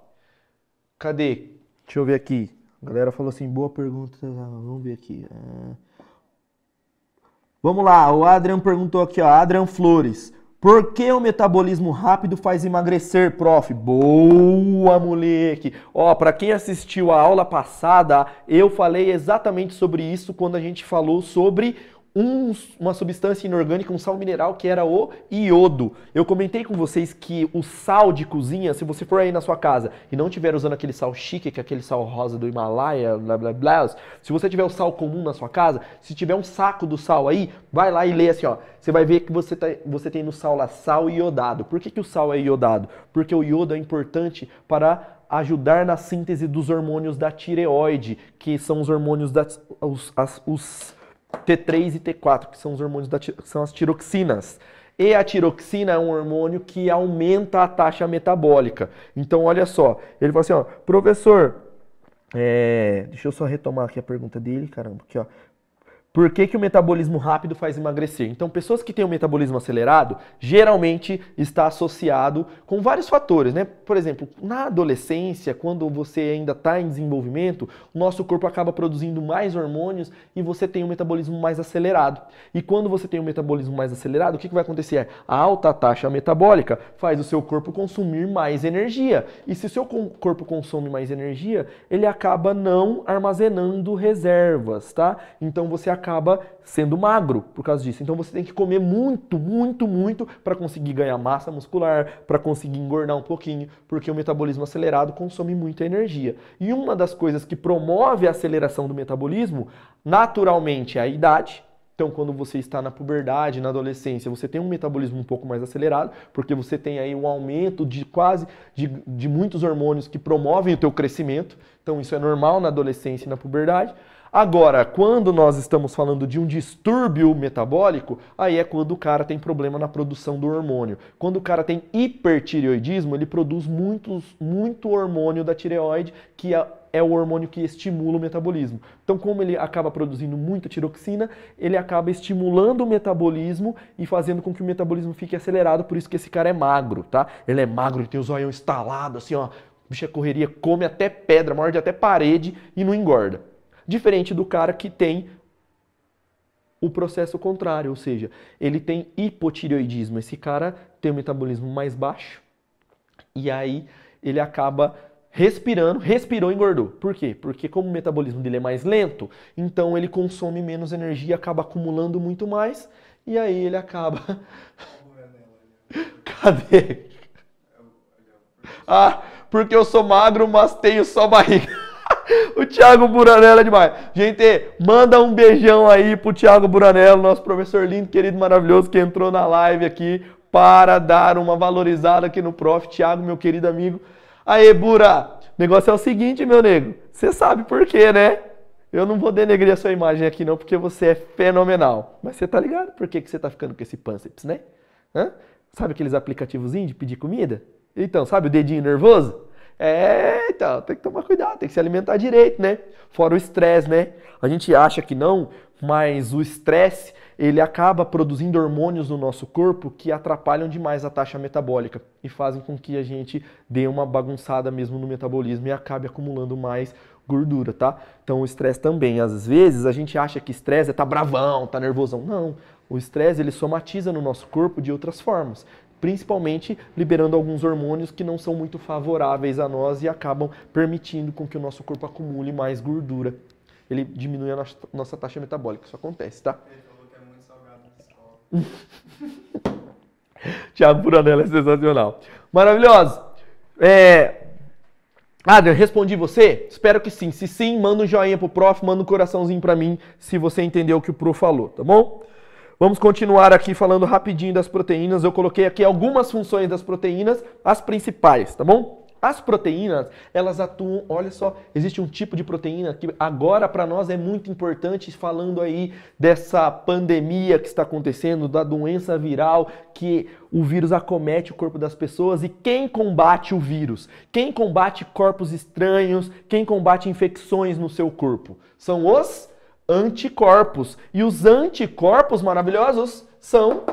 Cadê? Deixa eu ver aqui. A galera falou assim, boa pergunta. Vamos ver aqui. É. Vamos lá, o Adrian perguntou aqui, ó. Adrian Flores. Por que o metabolismo rápido faz emagrecer, prof? Boa, moleque! Ó, para quem assistiu a aula passada, eu falei exatamente sobre isso quando a gente falou sobre um, uma substância inorgânica, um sal mineral que era o iodo. Eu comentei com vocês que o sal de cozinha, se você for aí na sua casa e não estiver usando aquele sal chique, que é aquele sal rosa do Himalaia, blá blá blá, se você tiver o sal comum na sua casa, se tiver um saco do sal aí, vai lá e lê assim, ó. Você vai ver que você, tá, você tem no sal lá sal iodado. Por que, que o sal é iodado? Porque o iodo é importante para ajudar na síntese dos hormônios da tireoide, que são os hormônios da os, as, os T3 e T4, que são os hormônios da, são as tiroxinas. E a tiroxina é um hormônio que aumenta a taxa metabólica. Então, olha só, ele fala assim, ó, professor, é, deixa eu só retomar aqui a pergunta dele, caramba, aqui ó. Por que, que o metabolismo rápido faz emagrecer? Então, pessoas que têm um metabolismo acelerado geralmente está associado com vários fatores, né? Por exemplo, na adolescência, quando você ainda está em desenvolvimento, o nosso corpo acaba produzindo mais hormônios e você tem um metabolismo mais acelerado. E quando você tem um metabolismo mais acelerado, o que, que vai acontecer? A alta taxa metabólica faz o seu corpo consumir mais energia. E se o seu corpo consome mais energia, ele acaba não armazenando reservas, tá? Então você acaba acaba sendo magro por causa disso. Então você tem que comer muito, muito, muito para conseguir ganhar massa muscular, para conseguir engordar um pouquinho, porque o metabolismo acelerado consome muita energia. E uma das coisas que promove a aceleração do metabolismo, naturalmente, é a idade. Então, quando você está na puberdade, na adolescência, você tem um metabolismo um pouco mais acelerado, porque você tem aí um aumento de quase de, de muitos hormônios que promovem o teu crescimento. Então, isso é normal na adolescência e na puberdade. Agora, quando nós estamos falando de um distúrbio metabólico, aí é quando o cara tem problema na produção do hormônio. Quando o cara tem hipertireoidismo, ele produz muitos, muito hormônio da tireoide, que é, é o hormônio que estimula o metabolismo. Então, como ele acaba produzindo muita tiroxina, ele acaba estimulando o metabolismo e fazendo com que o metabolismo fique acelerado, por isso que esse cara é magro, tá? Ele é magro, ele tem os olhos estalados, assim, ó. O bicho é correria, come até pedra, morde até parede e não engorda. Diferente do cara que tem o processo contrário, ou seja, ele tem hipotireoidismo. Esse cara tem um metabolismo mais baixo e aí ele acaba respirando, respirou engordou. Por quê? Porque como o metabolismo dele é mais lento, então ele consome menos energia, acaba acumulando muito mais e aí ele acaba (laughs) Cadê? Ah, porque eu sou magro, mas tenho só barriga (laughs) o Thiago Buranello é demais. Gente, manda um beijão aí pro Thiago Buranello, nosso professor lindo, querido, maravilhoso, que entrou na live aqui para dar uma valorizada aqui no prof. Thiago, meu querido amigo. Aê, Bura, o negócio é o seguinte, meu nego. Você sabe por quê, né? Eu não vou denegrir a sua imagem aqui não, porque você é fenomenal. Mas você tá ligado por que, que você tá ficando com esse pânceps, né? Hã? Sabe aqueles aplicativos de pedir comida? Então, sabe o dedinho nervoso? É, então, tem que tomar cuidado, tem que se alimentar direito, né? Fora o estresse, né? A gente acha que não, mas o estresse, ele acaba produzindo hormônios no nosso corpo que atrapalham demais a taxa metabólica e fazem com que a gente dê uma bagunçada mesmo no metabolismo e acabe acumulando mais gordura, tá? Então o estresse também, às vezes a gente acha que estresse é tá bravão, tá nervosão. Não, o estresse ele somatiza no nosso corpo de outras formas principalmente liberando alguns hormônios que não são muito favoráveis a nós e acabam permitindo com que o nosso corpo acumule mais gordura. Ele diminui a nossa taxa metabólica, isso acontece, tá? Ele falou que é muito salgado na escola. (laughs) Tiago Buranella é sensacional. Maravilhoso. É... Adrian, respondi você? Espero que sim. Se sim, manda um joinha pro prof, manda um coraçãozinho para mim se você entendeu o que o prof falou, tá bom? Vamos continuar aqui falando rapidinho das proteínas. Eu coloquei aqui algumas funções das proteínas, as principais, tá bom? As proteínas, elas atuam, olha só, existe um tipo de proteína que agora para nós é muito importante, falando aí dessa pandemia que está acontecendo, da doença viral, que o vírus acomete o corpo das pessoas e quem combate o vírus? Quem combate corpos estranhos? Quem combate infecções no seu corpo? São os anticorpos. E os anticorpos maravilhosos são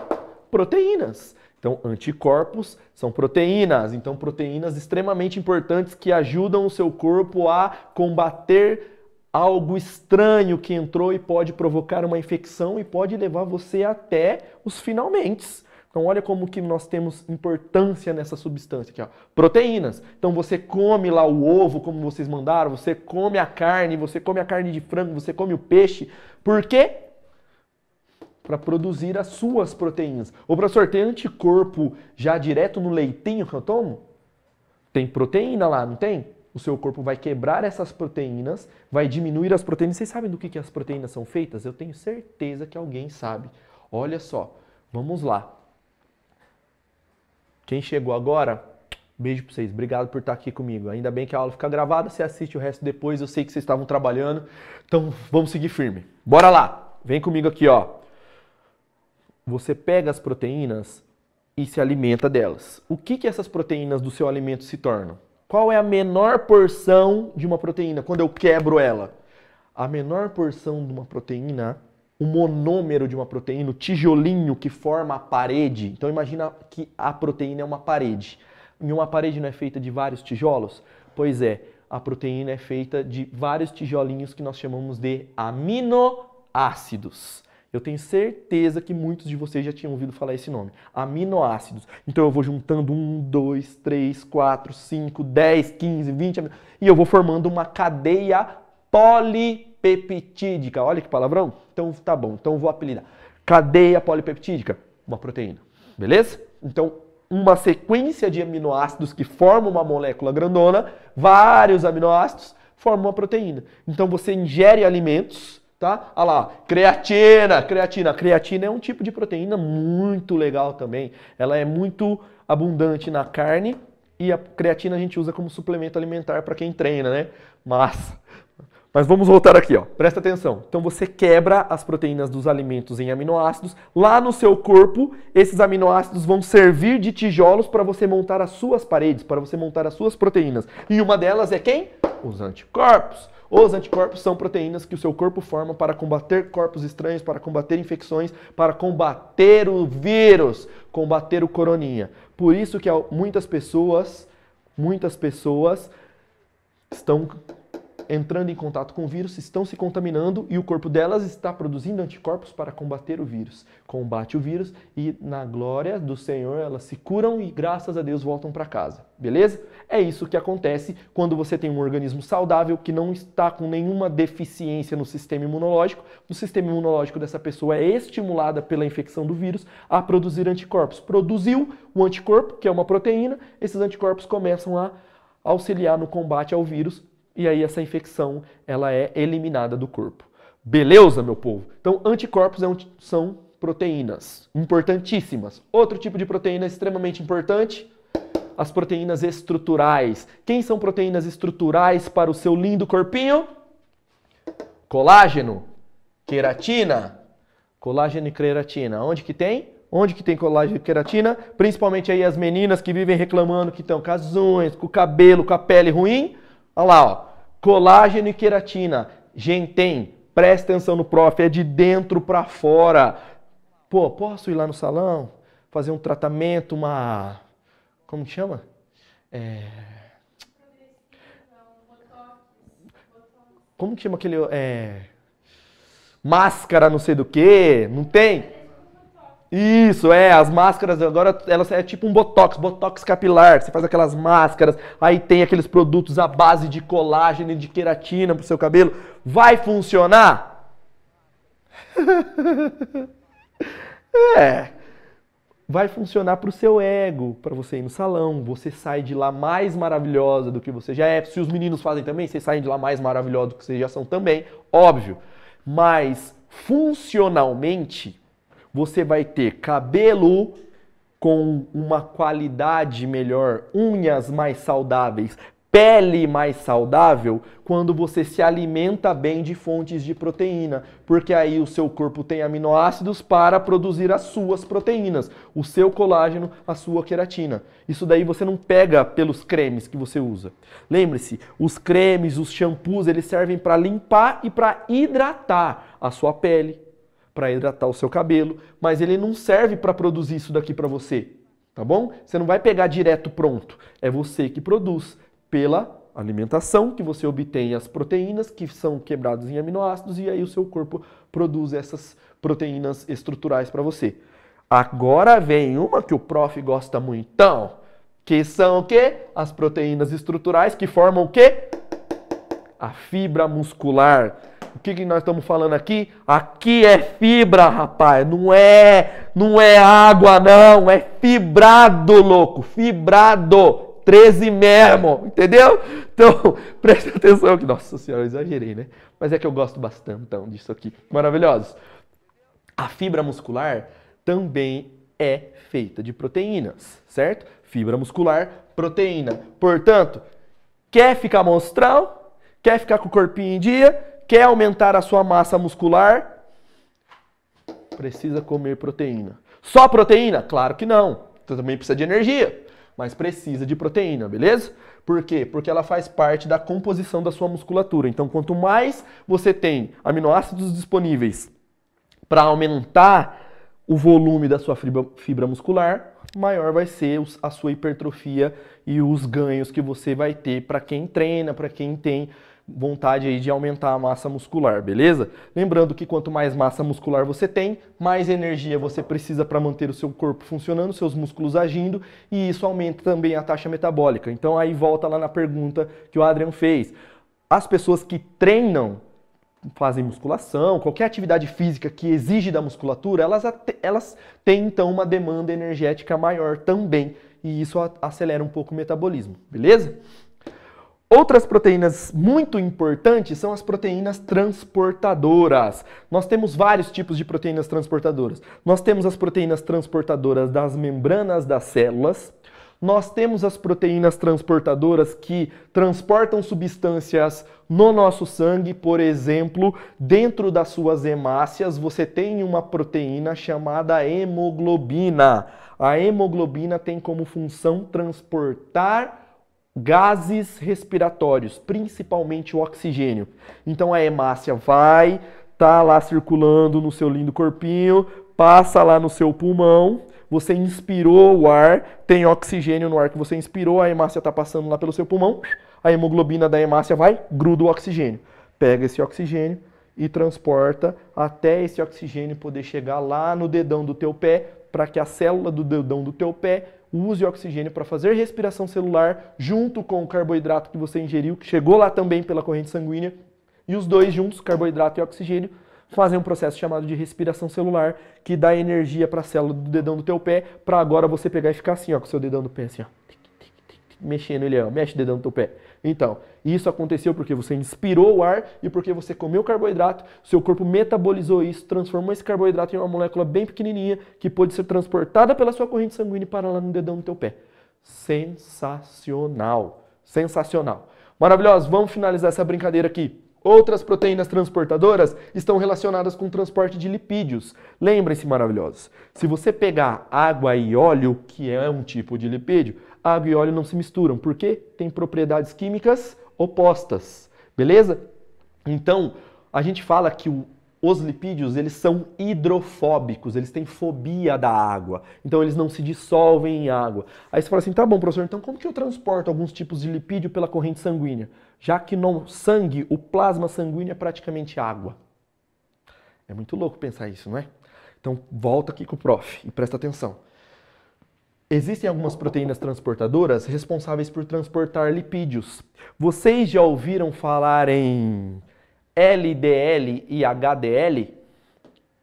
proteínas. Então, anticorpos são proteínas. Então, proteínas extremamente importantes que ajudam o seu corpo a combater algo estranho que entrou e pode provocar uma infecção e pode levar você até os finalmente. Então olha como que nós temos importância nessa substância aqui, ó. Proteínas. Então você come lá o ovo, como vocês mandaram, você come a carne, você come a carne de frango, você come o peixe. Por quê? Para produzir as suas proteínas. Ô professor, tem anticorpo já direto no leitinho que eu tomo? Tem proteína lá, não tem? O seu corpo vai quebrar essas proteínas, vai diminuir as proteínas. Vocês sabem do que, que as proteínas são feitas? Eu tenho certeza que alguém sabe. Olha só, vamos lá. Quem chegou agora, beijo para vocês. Obrigado por estar aqui comigo. Ainda bem que a aula fica gravada, você assiste o resto depois. Eu sei que vocês estavam trabalhando. Então, vamos seguir firme. Bora lá. Vem comigo aqui, ó. Você pega as proteínas e se alimenta delas. O que que essas proteínas do seu alimento se tornam? Qual é a menor porção de uma proteína quando eu quebro ela? A menor porção de uma proteína o monômero de uma proteína, o tijolinho que forma a parede. Então imagina que a proteína é uma parede. E uma parede não é feita de vários tijolos? Pois é, a proteína é feita de vários tijolinhos que nós chamamos de aminoácidos. Eu tenho certeza que muitos de vocês já tinham ouvido falar esse nome. Aminoácidos. Então eu vou juntando um, dois, três, quatro, cinco, dez, quinze, vinte e eu vou formando uma cadeia poli polipeptídica. Olha que palavrão. Então tá bom, então vou apelidar. Cadeia polipeptídica, uma proteína. Beleza? Então, uma sequência de aminoácidos que formam uma molécula grandona, vários aminoácidos formam uma proteína. Então você ingere alimentos, tá? Olha lá, creatina, creatina. creatina é um tipo de proteína muito legal também. Ela é muito abundante na carne e a creatina a gente usa como suplemento alimentar para quem treina, né? Massa. Mas vamos voltar aqui, ó. Presta atenção. Então você quebra as proteínas dos alimentos em aminoácidos. Lá no seu corpo, esses aminoácidos vão servir de tijolos para você montar as suas paredes, para você montar as suas proteínas. E uma delas é quem? Os anticorpos. Os anticorpos são proteínas que o seu corpo forma para combater corpos estranhos, para combater infecções, para combater o vírus, combater o coroninha. Por isso que muitas pessoas, muitas pessoas estão entrando em contato com o vírus, estão se contaminando e o corpo delas está produzindo anticorpos para combater o vírus. Combate o vírus e, na glória do Senhor, elas se curam e, graças a Deus, voltam para casa. Beleza? É isso que acontece quando você tem um organismo saudável que não está com nenhuma deficiência no sistema imunológico. O sistema imunológico dessa pessoa é estimulada pela infecção do vírus a produzir anticorpos. Produziu o anticorpo, que é uma proteína, esses anticorpos começam a auxiliar no combate ao vírus e aí essa infecção ela é eliminada do corpo. Beleza, meu povo? Então, anticorpos é são proteínas importantíssimas. Outro tipo de proteína extremamente importante, as proteínas estruturais. Quem são proteínas estruturais para o seu lindo corpinho? Colágeno, queratina. Colágeno e queratina. Onde que tem? Onde que tem colágeno e queratina? Principalmente aí as meninas que vivem reclamando que estão com as unhas, com o cabelo, com a pele ruim. Olha lá, ó. Colágeno e queratina. Gente, tem. Presta atenção no prof, é de dentro para fora. Pô, posso ir lá no salão, fazer um tratamento, uma. Como que chama? É... Como que chama aquele. É... Máscara, não sei do que. Não tem? Isso, é, as máscaras agora, elas é tipo um botox, botox capilar, você faz aquelas máscaras, aí tem aqueles produtos à base de colágeno e de queratina pro seu cabelo. Vai funcionar? (laughs) é. Vai funcionar pro seu ego, para você ir no salão, você sai de lá mais maravilhosa do que você já é. Se os meninos fazem também, vocês saem de lá mais maravilhosos do que vocês já são também, óbvio. Mas funcionalmente, você vai ter cabelo com uma qualidade melhor, unhas mais saudáveis, pele mais saudável quando você se alimenta bem de fontes de proteína, porque aí o seu corpo tem aminoácidos para produzir as suas proteínas, o seu colágeno, a sua queratina. Isso daí você não pega pelos cremes que você usa. Lembre-se, os cremes, os shampoos, eles servem para limpar e para hidratar a sua pele, para hidratar o seu cabelo, mas ele não serve para produzir isso daqui para você, tá bom? Você não vai pegar direto pronto, é você que produz pela alimentação que você obtém as proteínas que são quebradas em aminoácidos e aí o seu corpo produz essas proteínas estruturais para você. Agora vem uma que o prof gosta muito, então, que são o quê? As proteínas estruturais que formam o quê? A fibra muscular. O que, que nós estamos falando aqui? Aqui é fibra, rapaz. Não é, não é água, não. É fibrado, louco. Fibrado. 13 mesmo, entendeu? Então, (laughs) preste atenção que, nossa senhora, eu exagerei, né? Mas é que eu gosto bastante então, disso aqui. Maravilhosos. A fibra muscular também é feita de proteínas, certo? Fibra muscular, proteína. Portanto, quer ficar monstrão? Quer ficar com o corpinho em dia? Quer aumentar a sua massa muscular? Precisa comer proteína. Só proteína? Claro que não. Você também precisa de energia, mas precisa de proteína, beleza? Por quê? Porque ela faz parte da composição da sua musculatura. Então, quanto mais você tem aminoácidos disponíveis para aumentar o volume da sua fibra, fibra muscular, maior vai ser a sua hipertrofia e os ganhos que você vai ter para quem treina, para quem tem vontade aí de aumentar a massa muscular, beleza? Lembrando que quanto mais massa muscular você tem, mais energia você precisa para manter o seu corpo funcionando, seus músculos agindo, e isso aumenta também a taxa metabólica. Então aí volta lá na pergunta que o Adrian fez. As pessoas que treinam, fazem musculação, qualquer atividade física que exige da musculatura, elas, elas têm então uma demanda energética maior também, e isso acelera um pouco o metabolismo, beleza? Outras proteínas muito importantes são as proteínas transportadoras. Nós temos vários tipos de proteínas transportadoras. Nós temos as proteínas transportadoras das membranas das células. Nós temos as proteínas transportadoras que transportam substâncias no nosso sangue, por exemplo, dentro das suas hemácias, você tem uma proteína chamada hemoglobina. A hemoglobina tem como função transportar gases respiratórios, principalmente o oxigênio. Então a hemácia vai, tá lá circulando no seu lindo corpinho, passa lá no seu pulmão, você inspirou o ar, tem oxigênio no ar que você inspirou, a hemácia está passando lá pelo seu pulmão, a hemoglobina da hemácia vai, gruda o oxigênio. Pega esse oxigênio e transporta até esse oxigênio poder chegar lá no dedão do teu pé, para que a célula do dedão do teu pé use oxigênio para fazer respiração celular junto com o carboidrato que você ingeriu, que chegou lá também pela corrente sanguínea, e os dois juntos, carboidrato e oxigênio, fazem um processo chamado de respiração celular, que dá energia para a célula do dedão do teu pé, para agora você pegar e ficar assim, ó, com o seu dedão do pé assim, ó, mexendo ele, ó, mexe o dedão do teu pé. Então, isso aconteceu porque você inspirou o ar e porque você comeu carboidrato, seu corpo metabolizou isso, transformou esse carboidrato em uma molécula bem pequenininha que pode ser transportada pela sua corrente sanguínea para lá no dedão do teu pé. Sensacional. Sensacional. Maravilhoso. Vamos finalizar essa brincadeira aqui. Outras proteínas transportadoras estão relacionadas com o transporte de lipídios. Lembrem-se, maravilhosos, se você pegar água e óleo, que é um tipo de lipídio, água e óleo não se misturam, porque tem propriedades químicas opostas, beleza? Então, a gente fala que o, os lipídios, eles são hidrofóbicos, eles têm fobia da água, então eles não se dissolvem em água. Aí você fala assim, tá bom, professor, então como que eu transporto alguns tipos de lipídio pela corrente sanguínea? Já que no sangue, o plasma sanguíneo é praticamente água. É muito louco pensar isso, não é? Então, volta aqui com o prof e presta atenção. Existem algumas proteínas transportadoras responsáveis por transportar lipídios. Vocês já ouviram falar em LDL e HDL?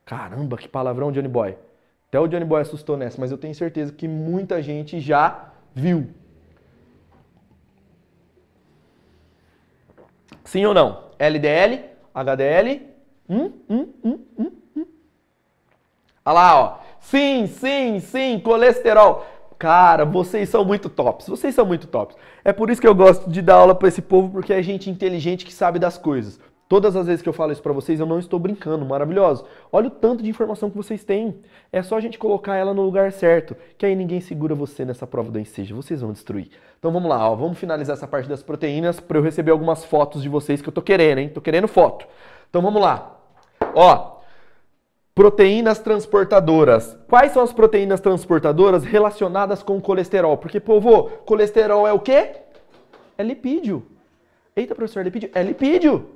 Caramba, que palavrão, Johnny Boy. Até o Johnny Boy assustou nessa, mas eu tenho certeza que muita gente já viu. Sim ou não? LDL, HDL? Hum, hum, hum, hum, hum. Olha lá, ó. Sim, sim, sim, colesterol. Cara, vocês são muito tops. Vocês são muito tops. É por isso que eu gosto de dar aula para esse povo, porque é gente inteligente que sabe das coisas. Todas as vezes que eu falo isso para vocês, eu não estou brincando, maravilhoso. Olha o tanto de informação que vocês têm. É só a gente colocar ela no lugar certo, que aí ninguém segura você nessa prova do ensejo. Vocês vão destruir. Então vamos lá, ó, vamos finalizar essa parte das proteínas para eu receber algumas fotos de vocês que eu tô querendo, hein? Tô querendo foto. Então vamos lá. Ó, Proteínas transportadoras. Quais são as proteínas transportadoras relacionadas com o colesterol? Porque, povo, colesterol é o quê? É lipídio. Eita, professor, lipídio? É lipídio.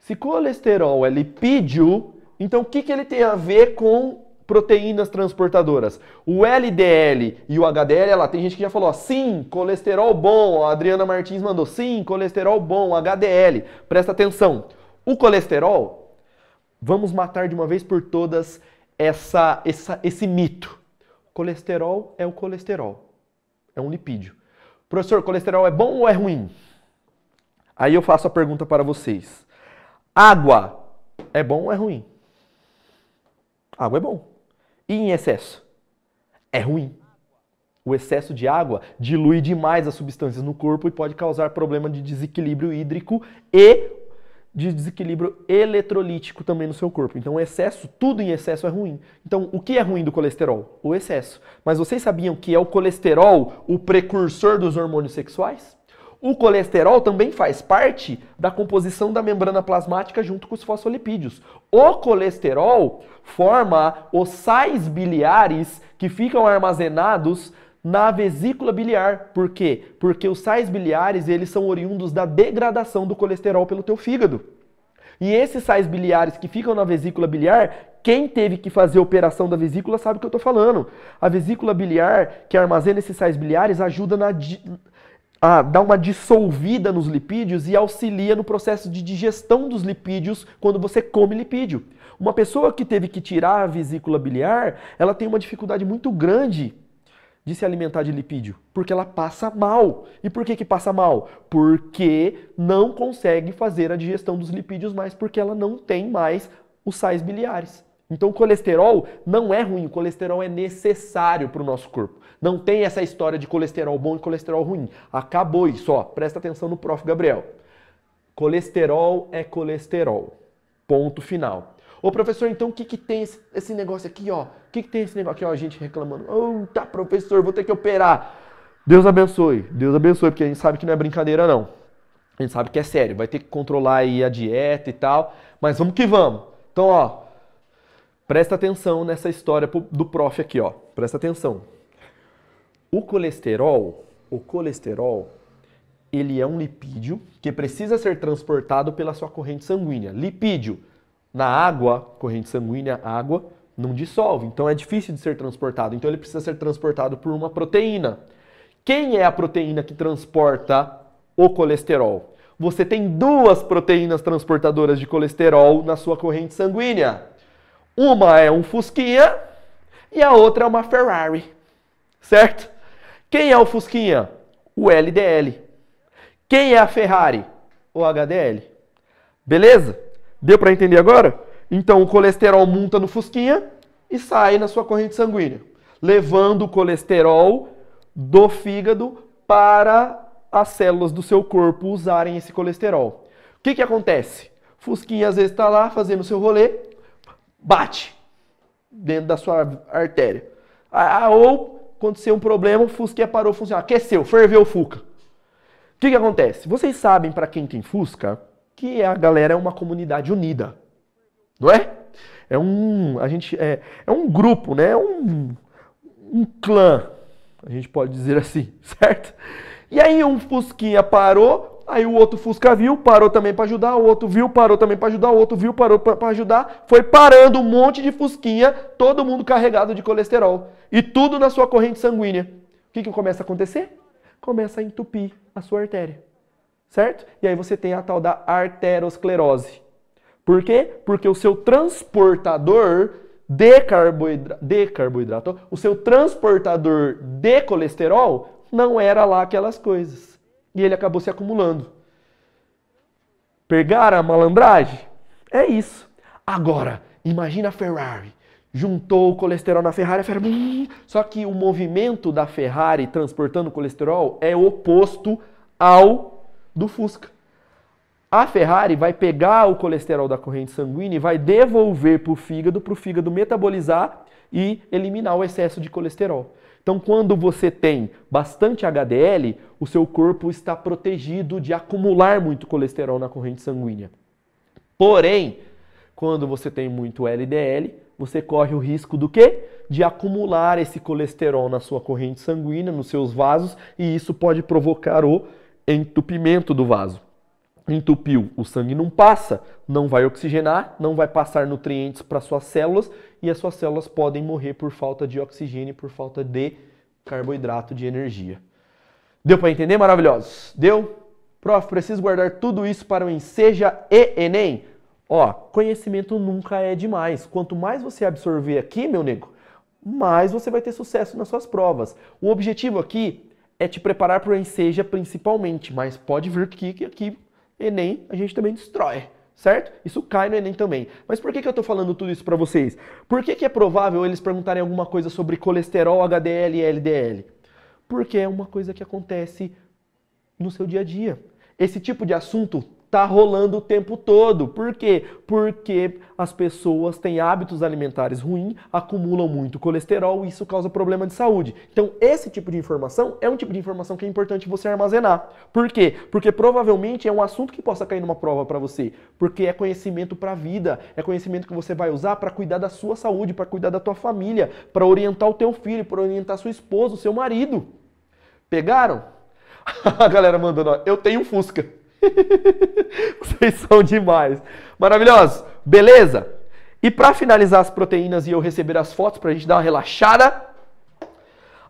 Se colesterol é lipídio, então o que, que ele tem a ver com proteínas transportadoras. O LDL e o HDL, tem gente que já falou, ó, sim, colesterol bom. A Adriana Martins mandou, sim, colesterol bom, HDL. Presta atenção. O colesterol, vamos matar de uma vez por todas essa, essa, esse mito. Colesterol é o colesterol. É um lipídio. Professor, colesterol é bom ou é ruim? Aí eu faço a pergunta para vocês. Água é bom ou é ruim? Água é bom. E em excesso? É ruim. O excesso de água dilui demais as substâncias no corpo e pode causar problema de desequilíbrio hídrico e de desequilíbrio eletrolítico também no seu corpo. Então, excesso, tudo em excesso é ruim. Então, o que é ruim do colesterol? O excesso. Mas vocês sabiam que é o colesterol o precursor dos hormônios sexuais? O colesterol também faz parte da composição da membrana plasmática junto com os fosfolipídios. O colesterol forma os sais biliares que ficam armazenados na vesícula biliar. Por quê? Porque os sais biliares, eles são oriundos da degradação do colesterol pelo teu fígado. E esses sais biliares que ficam na vesícula biliar, quem teve que fazer a operação da vesícula sabe o que eu estou falando. A vesícula biliar, que armazena esses sais biliares, ajuda na, a dar uma dissolvida nos lipídios e auxilia no processo de digestão dos lipídios quando você come lipídio. Uma pessoa que teve que tirar a vesícula biliar, ela tem uma dificuldade muito grande de se alimentar de lipídio, porque ela passa mal. E por que que passa mal? Porque não consegue fazer a digestão dos lipídios mais, porque ela não tem mais os sais biliares. Então colesterol não é ruim, colesterol é necessário para o nosso corpo. Não tem essa história de colesterol bom e colesterol ruim. Acabou isso, ó. Presta atenção no prof. Gabriel. Colesterol é colesterol. Ponto final. Ô professor, então o que, que tem esse, esse negócio aqui, ó? O que, que tem esse negócio aqui, ó? A gente reclamando. Oh, tá, professor, vou ter que operar. Deus abençoe, Deus abençoe, porque a gente sabe que não é brincadeira, não. A gente sabe que é sério, vai ter que controlar aí a dieta e tal, mas vamos que vamos. Então, ó, presta atenção nessa história do prof aqui, ó. Presta atenção. O colesterol, o colesterol, ele é um lipídio que precisa ser transportado pela sua corrente sanguínea. Lipídio na água, corrente sanguínea, água, não dissolve. Então é difícil de ser transportado. Então ele precisa ser transportado por uma proteína. Quem é a proteína que transporta o colesterol? Você tem duas proteínas transportadoras de colesterol na sua corrente sanguínea. Uma é um Fusquinha e a outra é uma Ferrari. Certo? Quem é o Fusquinha? O LDL. Quem é a Ferrari? O HDL. Beleza? Deu para entender agora? Então o colesterol monta no fusquinha e sai na sua corrente sanguínea, levando o colesterol do fígado para as células do seu corpo usarem esse colesterol. O que, que acontece? Fusquinha às vezes está lá fazendo o seu rolê, bate dentro da sua artéria. Ah, ou aconteceu um problema, o Fusquinha parou de funcionar, aqueceu, ferveu o Fuca. O que, que acontece? Vocês sabem para quem tem Fusca, que a galera é uma comunidade unida, não é? É um, a gente é, é um grupo, né? É um, um clã, a gente pode dizer assim, (laughs) certo? E aí um Fusquinha parou, aí o outro Fusca viu, parou também para ajudar, o outro viu, parou também para ajudar, o outro viu, parou para ajudar, foi parando um monte de Fusquinha, todo mundo carregado de colesterol e tudo na sua corrente sanguínea. O que, que começa a acontecer? Começa a entupir a sua artéria certo? E aí você tem a tal da arteriosclerose. Por quê? Porque o seu transportador de, carboidra de carboidrato, o seu transportador de colesterol não era lá aquelas coisas. E ele acabou se acumulando. Pegaram a malandragem? É isso. Agora, imagina a Ferrari. Juntou o colesterol na Ferrari, a Ferrari. Só que o movimento da Ferrari transportando colesterol é oposto ao do Fusca. A Ferrari vai pegar o colesterol da corrente sanguínea e vai devolver para o fígado, para o fígado metabolizar e eliminar o excesso de colesterol. Então, quando você tem bastante HDL, o seu corpo está protegido de acumular muito colesterol na corrente sanguínea. Porém, quando você tem muito LDL, você corre o risco do quê? De acumular esse colesterol na sua corrente sanguínea, nos seus vasos, e isso pode provocar o entupimento do vaso. entupiu, o sangue não passa, não vai oxigenar, não vai passar nutrientes para suas células e as suas células podem morrer por falta de oxigênio, por falta de carboidrato, de energia. Deu para entender, maravilhosos? Deu? Prof, preciso guardar tudo isso para o Enseja e Enem? Ó, conhecimento nunca é demais. Quanto mais você absorver aqui, meu nego, mais você vai ter sucesso nas suas provas. O objetivo aqui é te preparar para o Enseja principalmente, mas pode vir que aqui Enem a gente também destrói, certo? Isso cai no Enem também. Mas por que, que eu estou falando tudo isso para vocês? Por que, que é provável eles perguntarem alguma coisa sobre colesterol, HDL e LDL? Porque é uma coisa que acontece no seu dia a dia. Esse tipo de assunto tá rolando o tempo todo. Por quê? Porque as pessoas têm hábitos alimentares ruins, acumulam muito colesterol e isso causa problema de saúde. Então, esse tipo de informação é um tipo de informação que é importante você armazenar. Por quê? Porque provavelmente é um assunto que possa cair numa prova para você, porque é conhecimento para a vida, é conhecimento que você vai usar para cuidar da sua saúde, para cuidar da tua família, para orientar o teu filho, para orientar sua esposa, o seu marido. Pegaram? (laughs) A galera mandando, ó, eu tenho um Fusca. (laughs) Vocês são demais. Maravilhosos. Beleza? E para finalizar as proteínas e eu receber as fotos para a gente dar uma relaxada,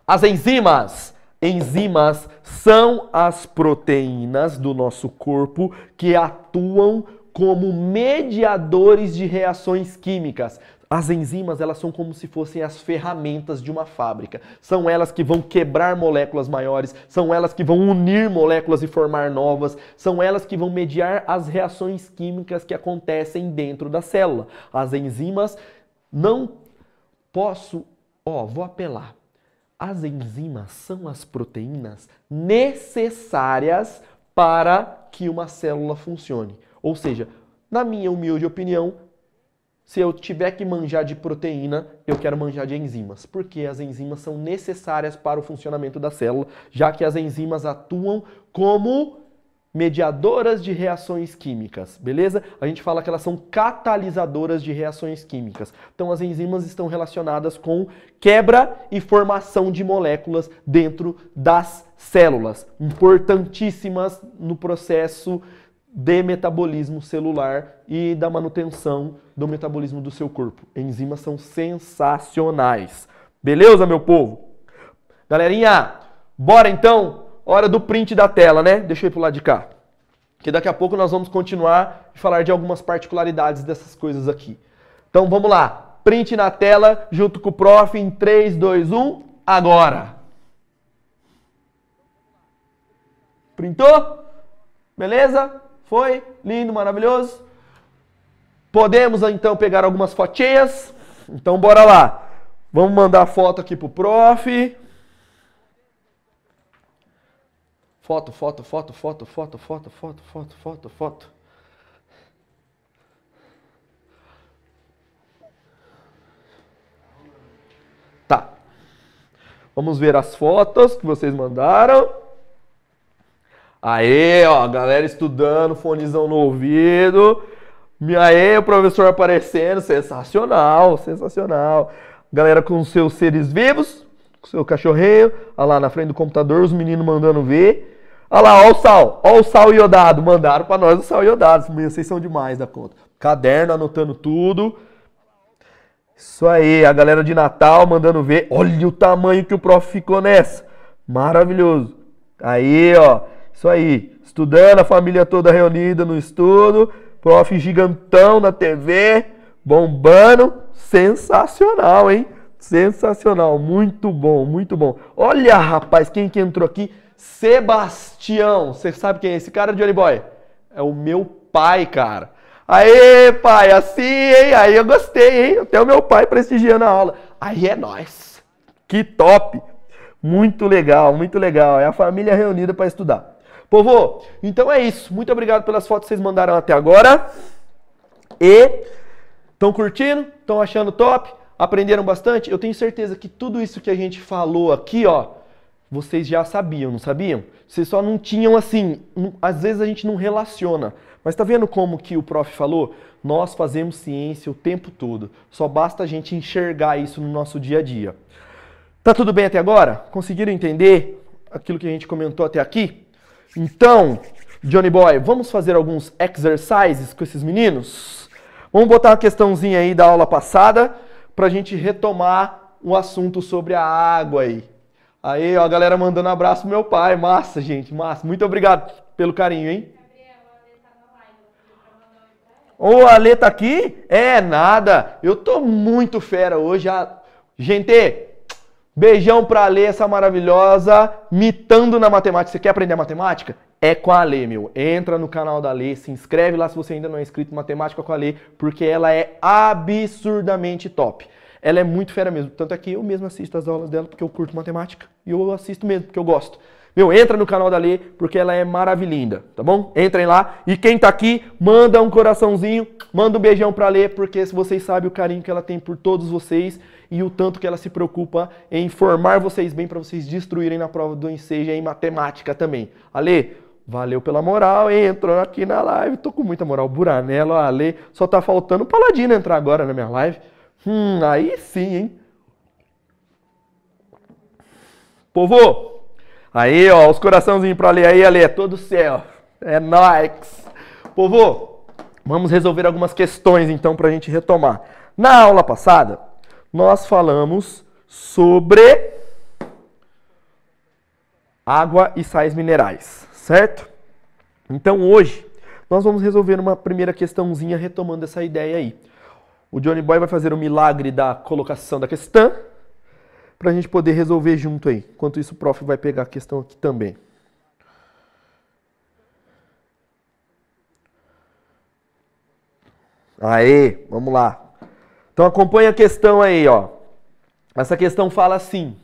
as enzimas. Enzimas são as proteínas do nosso corpo que atuam como mediadores de reações químicas. As enzimas, elas são como se fossem as ferramentas de uma fábrica. São elas que vão quebrar moléculas maiores, são elas que vão unir moléculas e formar novas, são elas que vão mediar as reações químicas que acontecem dentro da célula. As enzimas não posso, ó, vou apelar. As enzimas são as proteínas necessárias para que uma célula funcione. Ou seja, na minha humilde opinião, se eu tiver que manjar de proteína, eu quero manjar de enzimas, porque as enzimas são necessárias para o funcionamento da célula, já que as enzimas atuam como mediadoras de reações químicas, beleza? A gente fala que elas são catalisadoras de reações químicas. Então as enzimas estão relacionadas com quebra e formação de moléculas dentro das células, importantíssimas no processo de metabolismo celular e da manutenção do metabolismo do seu corpo. Enzimas são sensacionais. Beleza, meu povo? Galerinha, bora então? Hora do print da tela, né? Deixa eu ir pro lado de cá. Que daqui a pouco nós vamos continuar e falar de algumas particularidades dessas coisas aqui. Então vamos lá. Print na tela junto com o prof em 3, 2, 1, agora. Printou? Beleza? Foi? Lindo, maravilhoso? Podemos então pegar algumas fotinhas? Então bora lá. Vamos mandar a foto aqui pro prof. Foto, foto, foto, foto, foto, foto, foto, foto, foto, foto. Tá. Vamos ver as fotos que vocês mandaram. Aê, ó, galera estudando, fonezão no ouvido. Aê, o professor aparecendo, sensacional, sensacional. Galera com seus seres vivos, com seu cachorrinho, olha lá na frente do computador, os meninos mandando ver. Olha lá, ó o sal, ó o sal iodado, mandaram para nós o sal iodado, vocês são demais da conta. Caderno anotando tudo. Isso aí, a galera de Natal mandando ver. Olha o tamanho que o prof ficou nessa. Maravilhoso. Aí, ó. Isso aí, estudando, a família toda reunida no estudo, prof gigantão na TV, bombando, sensacional, hein? Sensacional, muito bom, muito bom. Olha, rapaz, quem que entrou aqui? Sebastião. Você sabe quem é esse cara, Johnny Boy? É o meu pai, cara. Aê, pai, assim, hein? Aí eu gostei, hein? Até o meu pai prestigiando a aula. Aí é nós. Que top. Muito legal, muito legal. É a família reunida para estudar. Povo, então é isso. Muito obrigado pelas fotos que vocês mandaram até agora. E estão curtindo? Estão achando top? Aprenderam bastante? Eu tenho certeza que tudo isso que a gente falou aqui, ó, vocês já sabiam, não sabiam? Vocês só não tinham assim, às vezes a gente não relaciona. Mas tá vendo como que o prof falou? Nós fazemos ciência o tempo todo. Só basta a gente enxergar isso no nosso dia a dia. Tá tudo bem até agora? Conseguiram entender aquilo que a gente comentou até aqui? Então, Johnny Boy, vamos fazer alguns exercises com esses meninos? Vamos botar uma questãozinha aí da aula passada para a gente retomar o assunto sobre a água aí. Aí, ó, a galera mandando abraço pro meu pai. Massa, gente, massa. Muito obrigado pelo carinho, hein? Ô, a Lê tá aqui? É, nada. Eu tô muito fera hoje. Gente, beijão pra Lê, essa maravilhosa, mitando na matemática. Você quer aprender matemática? É com a Lê, meu. Entra no canal da Lê, se inscreve lá se você ainda não é inscrito em Matemática com a Lê, porque ela é absurdamente top. Ela é muito fera mesmo. Tanto é que eu mesmo assisto as aulas dela porque eu curto matemática. E eu assisto mesmo porque eu gosto. Meu, entra no canal da Lê, porque ela é maravilhinda, tá bom? Entrem lá. E quem tá aqui, manda um coraçãozinho, manda um beijão pra Lê, porque se vocês sabem o carinho que ela tem por todos vocês e o tanto que ela se preocupa em formar vocês bem para vocês destruírem na prova do Enseja em matemática também. Ale, valeu pela moral, hein? Entrou aqui na live, tô com muita moral. Buranelo, Ale, só tá faltando o Paladino entrar agora na minha live. Hum, aí sim, hein? Povo, Aí, ó, os coraçãozinhos pra ler aí, Ale, é todo céu. É nóis. Povo, vamos resolver algumas questões então pra gente retomar. Na aula passada, nós falamos sobre água e sais minerais, certo? Então hoje nós vamos resolver uma primeira questãozinha retomando essa ideia aí. O Johnny Boy vai fazer o milagre da colocação da questão para a gente poder resolver junto aí. Enquanto isso, o prof vai pegar a questão aqui também. Aê, vamos lá. Então acompanha a questão aí, ó. Essa questão fala assim.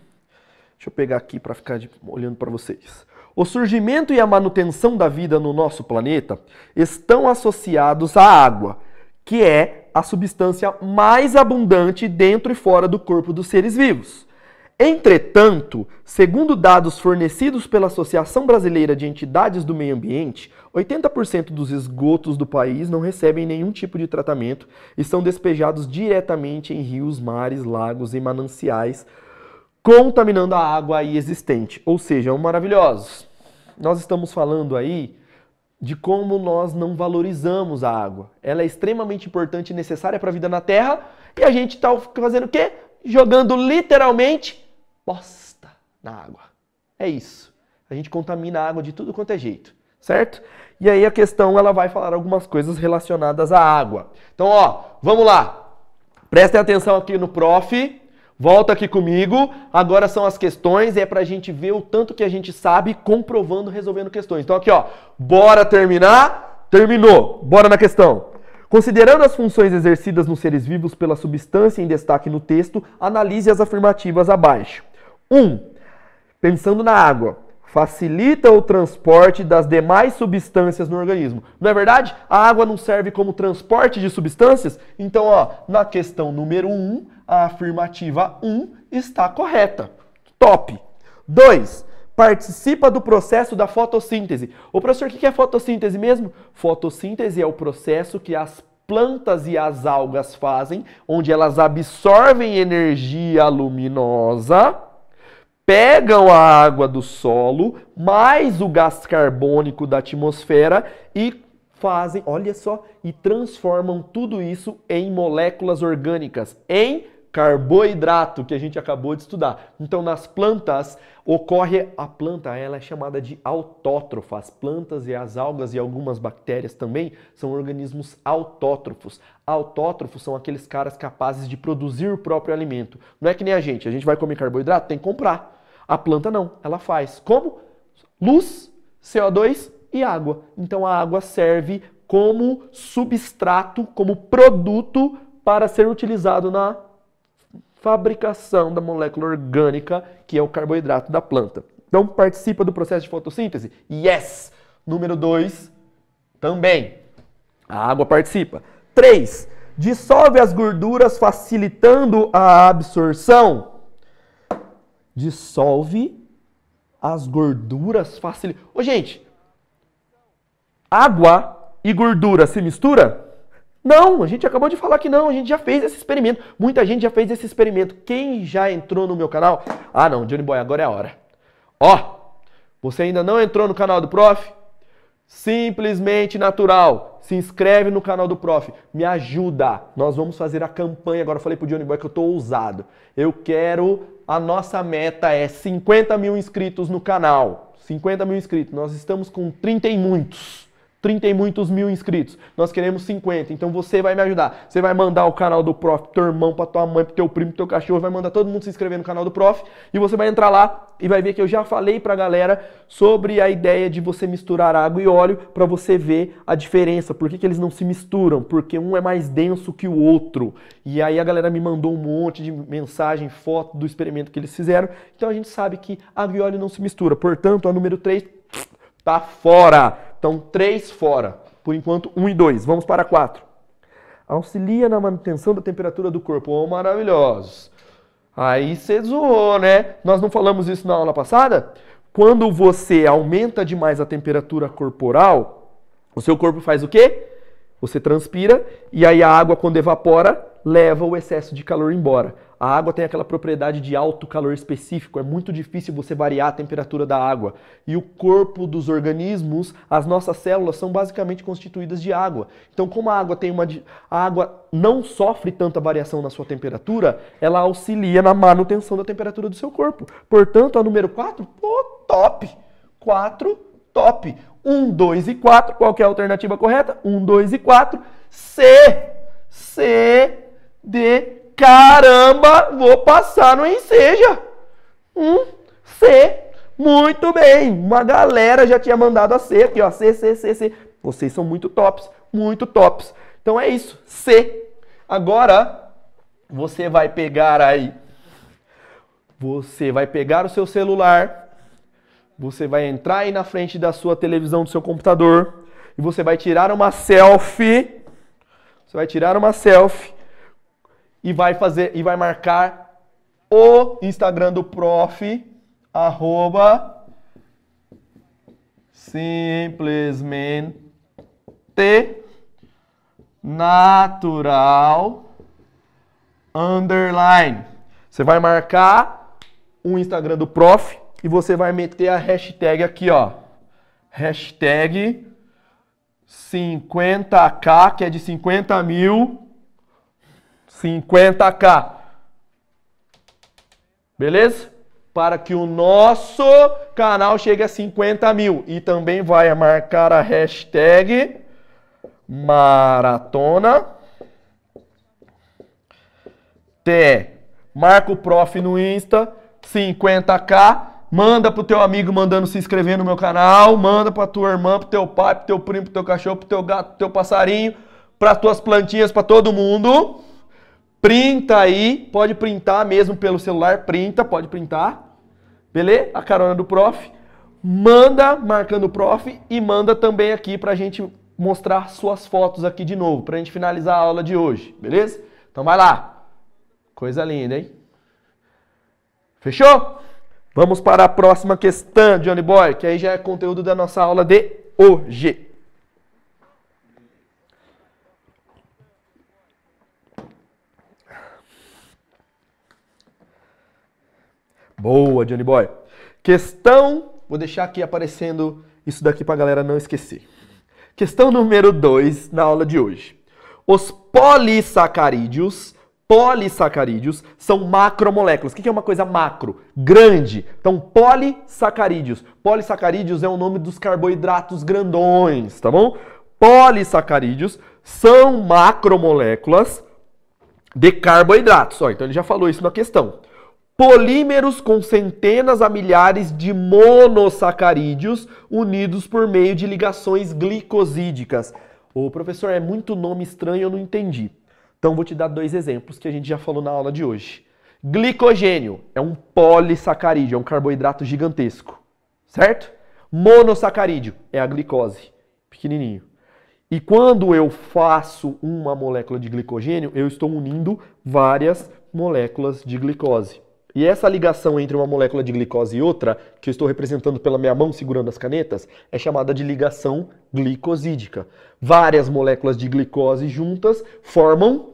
Deixa eu pegar aqui para ficar de, olhando para vocês. O surgimento e a manutenção da vida no nosso planeta estão associados à água, que é a substância mais abundante dentro e fora do corpo dos seres vivos. Entretanto, segundo dados fornecidos pela Associação Brasileira de Entidades do Meio Ambiente, 80% dos esgotos do país não recebem nenhum tipo de tratamento e são despejados diretamente em rios, mares, lagos e mananciais, contaminando a água aí existente, ou seja, maravilhosos. Nós estamos falando aí de como nós não valorizamos a água. Ela é extremamente importante e necessária para a vida na Terra e a gente está fazendo o quê? Jogando literalmente bosta na água. É isso. A gente contamina a água de tudo quanto é jeito, certo? E aí a questão ela vai falar algumas coisas relacionadas à água. Então, ó, vamos lá. Prestem atenção aqui no prof. Volta aqui comigo. Agora são as questões, é pra gente ver o tanto que a gente sabe comprovando, resolvendo questões. Então aqui, ó, bora terminar? Terminou. Bora na questão. Considerando as funções exercidas nos seres vivos pela substância em destaque no texto, analise as afirmativas abaixo. 1. Um, pensando na água, facilita o transporte das demais substâncias no organismo. Não é verdade? A água não serve como transporte de substâncias? Então, ó, na questão número 1, um, a afirmativa 1 um está correta. Top. 2. Participa do processo da fotossíntese. O professor, o que é fotossíntese mesmo? Fotossíntese é o processo que as plantas e as algas fazem, onde elas absorvem energia luminosa pegam a água do solo, mais o gás carbônico da atmosfera e fazem, olha só, e transformam tudo isso em moléculas orgânicas, em carboidrato, que a gente acabou de estudar. Então, nas plantas, ocorre a planta, ela é chamada de autótrofa. As plantas e as algas e algumas bactérias também são organismos autótrofos. Autótrofos são aqueles caras capazes de produzir o próprio alimento. Não é que nem a gente, a gente vai comer carboidrato, tem que comprar. A planta não, ela faz. Como? Luz, CO2 e água. Então a água serve como substrato, como produto para ser utilizado na fabricação da molécula orgânica, que é o carboidrato da planta. Então participa do processo de fotossíntese? Yes! Número 2, também. A água participa. 3. Dissolve as gorduras facilitando a absorção dissolve as gorduras facilmente. Ô, gente, água e gordura se mistura? Não, a gente acabou de falar que não, a gente já fez esse experimento. Muita gente já fez esse experimento. Quem já entrou no meu canal? Ah, não, Johnny Boy, agora é a hora. Ó, você ainda não entrou no canal do prof? Simplesmente natural. Se inscreve no canal do Prof. Me ajuda. Nós vamos fazer a campanha. Agora eu falei pro Johnny Boy que eu tô ousado. Eu quero. A nossa meta é 50 mil inscritos no canal. 50 mil inscritos. Nós estamos com 30 e muitos. 30 e muitos mil inscritos. Nós queremos 50. Então você vai me ajudar. Você vai mandar o canal do Prof, teu irmão, pra tua mãe, pro teu primo, pro teu cachorro, vai mandar todo mundo se inscrever no canal do Prof. E você vai entrar lá e vai ver que eu já falei pra galera sobre a ideia de você misturar água e óleo para você ver a diferença. Por que, que eles não se misturam? Porque um é mais denso que o outro. E aí a galera me mandou um monte de mensagem, foto do experimento que eles fizeram. Então a gente sabe que água e óleo não se mistura. Portanto, a número 3 tá fora. Então, três fora. Por enquanto, um e dois. Vamos para quatro. Auxilia na manutenção da temperatura do corpo. Oh, maravilhosos. Aí você zoou, né? Nós não falamos isso na aula passada? Quando você aumenta demais a temperatura corporal, o seu corpo faz o quê? Você transpira e aí a água, quando evapora, leva o excesso de calor embora. A água tem aquela propriedade de alto calor específico, é muito difícil você variar a temperatura da água. E o corpo dos organismos, as nossas células são basicamente constituídas de água. Então, como a água tem uma a água não sofre tanta variação na sua temperatura, ela auxilia na manutenção da temperatura do seu corpo. Portanto, a número 4, pô, top. 4, top. 1, 2 e 4, qual é a alternativa correta? 1, 2 e 4. C. C, D, Caramba, vou passar no Enseja. Um C. Muito bem. Uma galera já tinha mandado a C aqui, ó. C, C, C, C. Vocês são muito tops, muito tops. Então é isso. C. Agora, você vai pegar aí. Você vai pegar o seu celular. Você vai entrar aí na frente da sua televisão, do seu computador. E você vai tirar uma selfie. Você vai tirar uma selfie e vai fazer e vai marcar o Instagram do prof arroba simplesmente natural underline. Você vai marcar o Instagram do prof e você vai meter a hashtag aqui, ó. Hashtag 50k, que é de 50 mil 50k. Beleza? Para que o nosso canal chegue a 50 mil. E também vai marcar a hashtag maratona T. Marca o prof no Insta, 50k. Manda pro teu amigo mandando se inscrever no meu canal. Manda pra tua irmã, pro teu pai, pro teu primo, pro teu cachorro, pro teu gato, pro teu passarinho, para tuas plantinhas, para todo mundo. Printa aí, pode printar mesmo pelo celular, printa, pode printar. Beleza? A carona do prof. Manda marcando o prof e manda também aqui pra gente mostrar suas fotos aqui de novo, pra gente finalizar a aula de hoje, beleza? Então vai lá. Coisa linda, hein? Fechou? Vamos para a próxima questão, Johnny Boy, que aí já é conteúdo da nossa aula de hoje. Boa, Johnny Boy. Questão, vou deixar aqui aparecendo isso daqui para a galera não esquecer. Questão número 2 na aula de hoje. Os polissacarídeos, polissacarídeos são macromoléculas. O que é uma coisa macro? Grande. Então, polissacarídeos. Polissacarídeos é o nome dos carboidratos grandões, tá bom? Polissacarídeos são macromoléculas de carboidratos. Ó, então ele já falou isso na questão polímeros com centenas a milhares de monossacarídeos unidos por meio de ligações glicosídicas. O professor é muito nome estranho, eu não entendi. Então vou te dar dois exemplos que a gente já falou na aula de hoje. Glicogênio é um polissacarídeo, é um carboidrato gigantesco, certo? Monossacarídeo é a glicose, pequenininho. E quando eu faço uma molécula de glicogênio, eu estou unindo várias moléculas de glicose. E essa ligação entre uma molécula de glicose e outra, que eu estou representando pela minha mão segurando as canetas, é chamada de ligação glicosídica. Várias moléculas de glicose juntas formam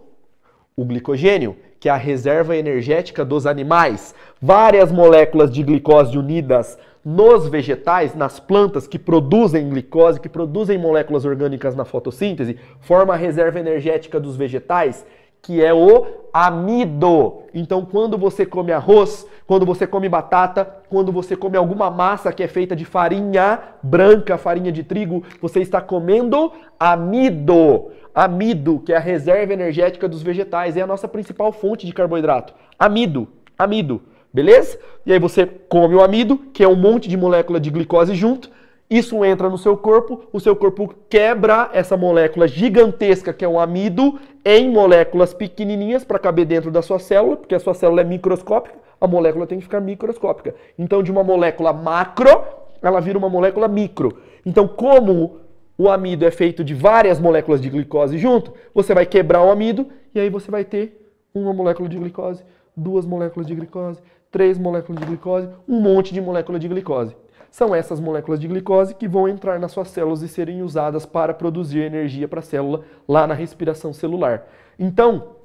o glicogênio, que é a reserva energética dos animais. Várias moléculas de glicose unidas nos vegetais, nas plantas que produzem glicose, que produzem moléculas orgânicas na fotossíntese, forma a reserva energética dos vegetais, que é o amido. Então, quando você come arroz, quando você come batata, quando você come alguma massa que é feita de farinha branca, farinha de trigo, você está comendo amido. Amido, que é a reserva energética dos vegetais, é a nossa principal fonte de carboidrato. Amido, amido. Beleza? E aí você come o amido, que é um monte de molécula de glicose junto. Isso entra no seu corpo, o seu corpo quebra essa molécula gigantesca que é o amido em moléculas pequenininhas para caber dentro da sua célula, porque a sua célula é microscópica, a molécula tem que ficar microscópica. Então, de uma molécula macro, ela vira uma molécula micro. Então, como o amido é feito de várias moléculas de glicose junto, você vai quebrar o amido e aí você vai ter uma molécula de glicose, duas moléculas de glicose, três moléculas de glicose, um monte de molécula de glicose. São essas moléculas de glicose que vão entrar nas suas células e serem usadas para produzir energia para a célula lá na respiração celular. Então,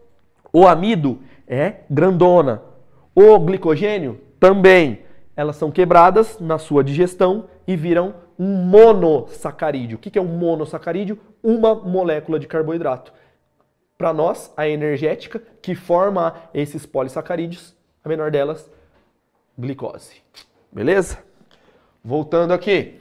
o amido é grandona. O glicogênio também. Elas são quebradas na sua digestão e viram um monossacarídeo. O que é um monossacarídeo? Uma molécula de carboidrato. Para nós, a energética que forma esses polissacarídeos a menor delas, glicose. Beleza? Voltando aqui.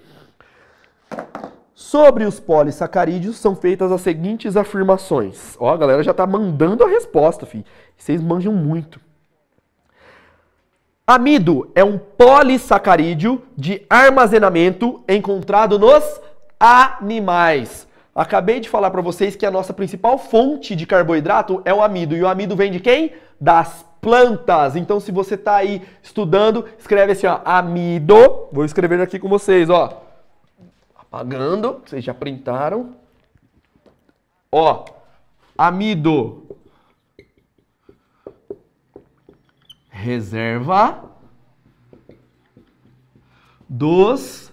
Sobre os polissacarídeos são feitas as seguintes afirmações. Ó, a galera já tá mandando a resposta, filho. Vocês manjam muito. Amido é um polissacarídeo de armazenamento encontrado nos animais. Acabei de falar para vocês que a nossa principal fonte de carboidrato é o amido. E o amido vem de quem? Das plantas. Então, se você está aí estudando, escreve assim, ó, amido. Vou escrever aqui com vocês, ó. Apagando, vocês já printaram. Ó, amido. Reserva dos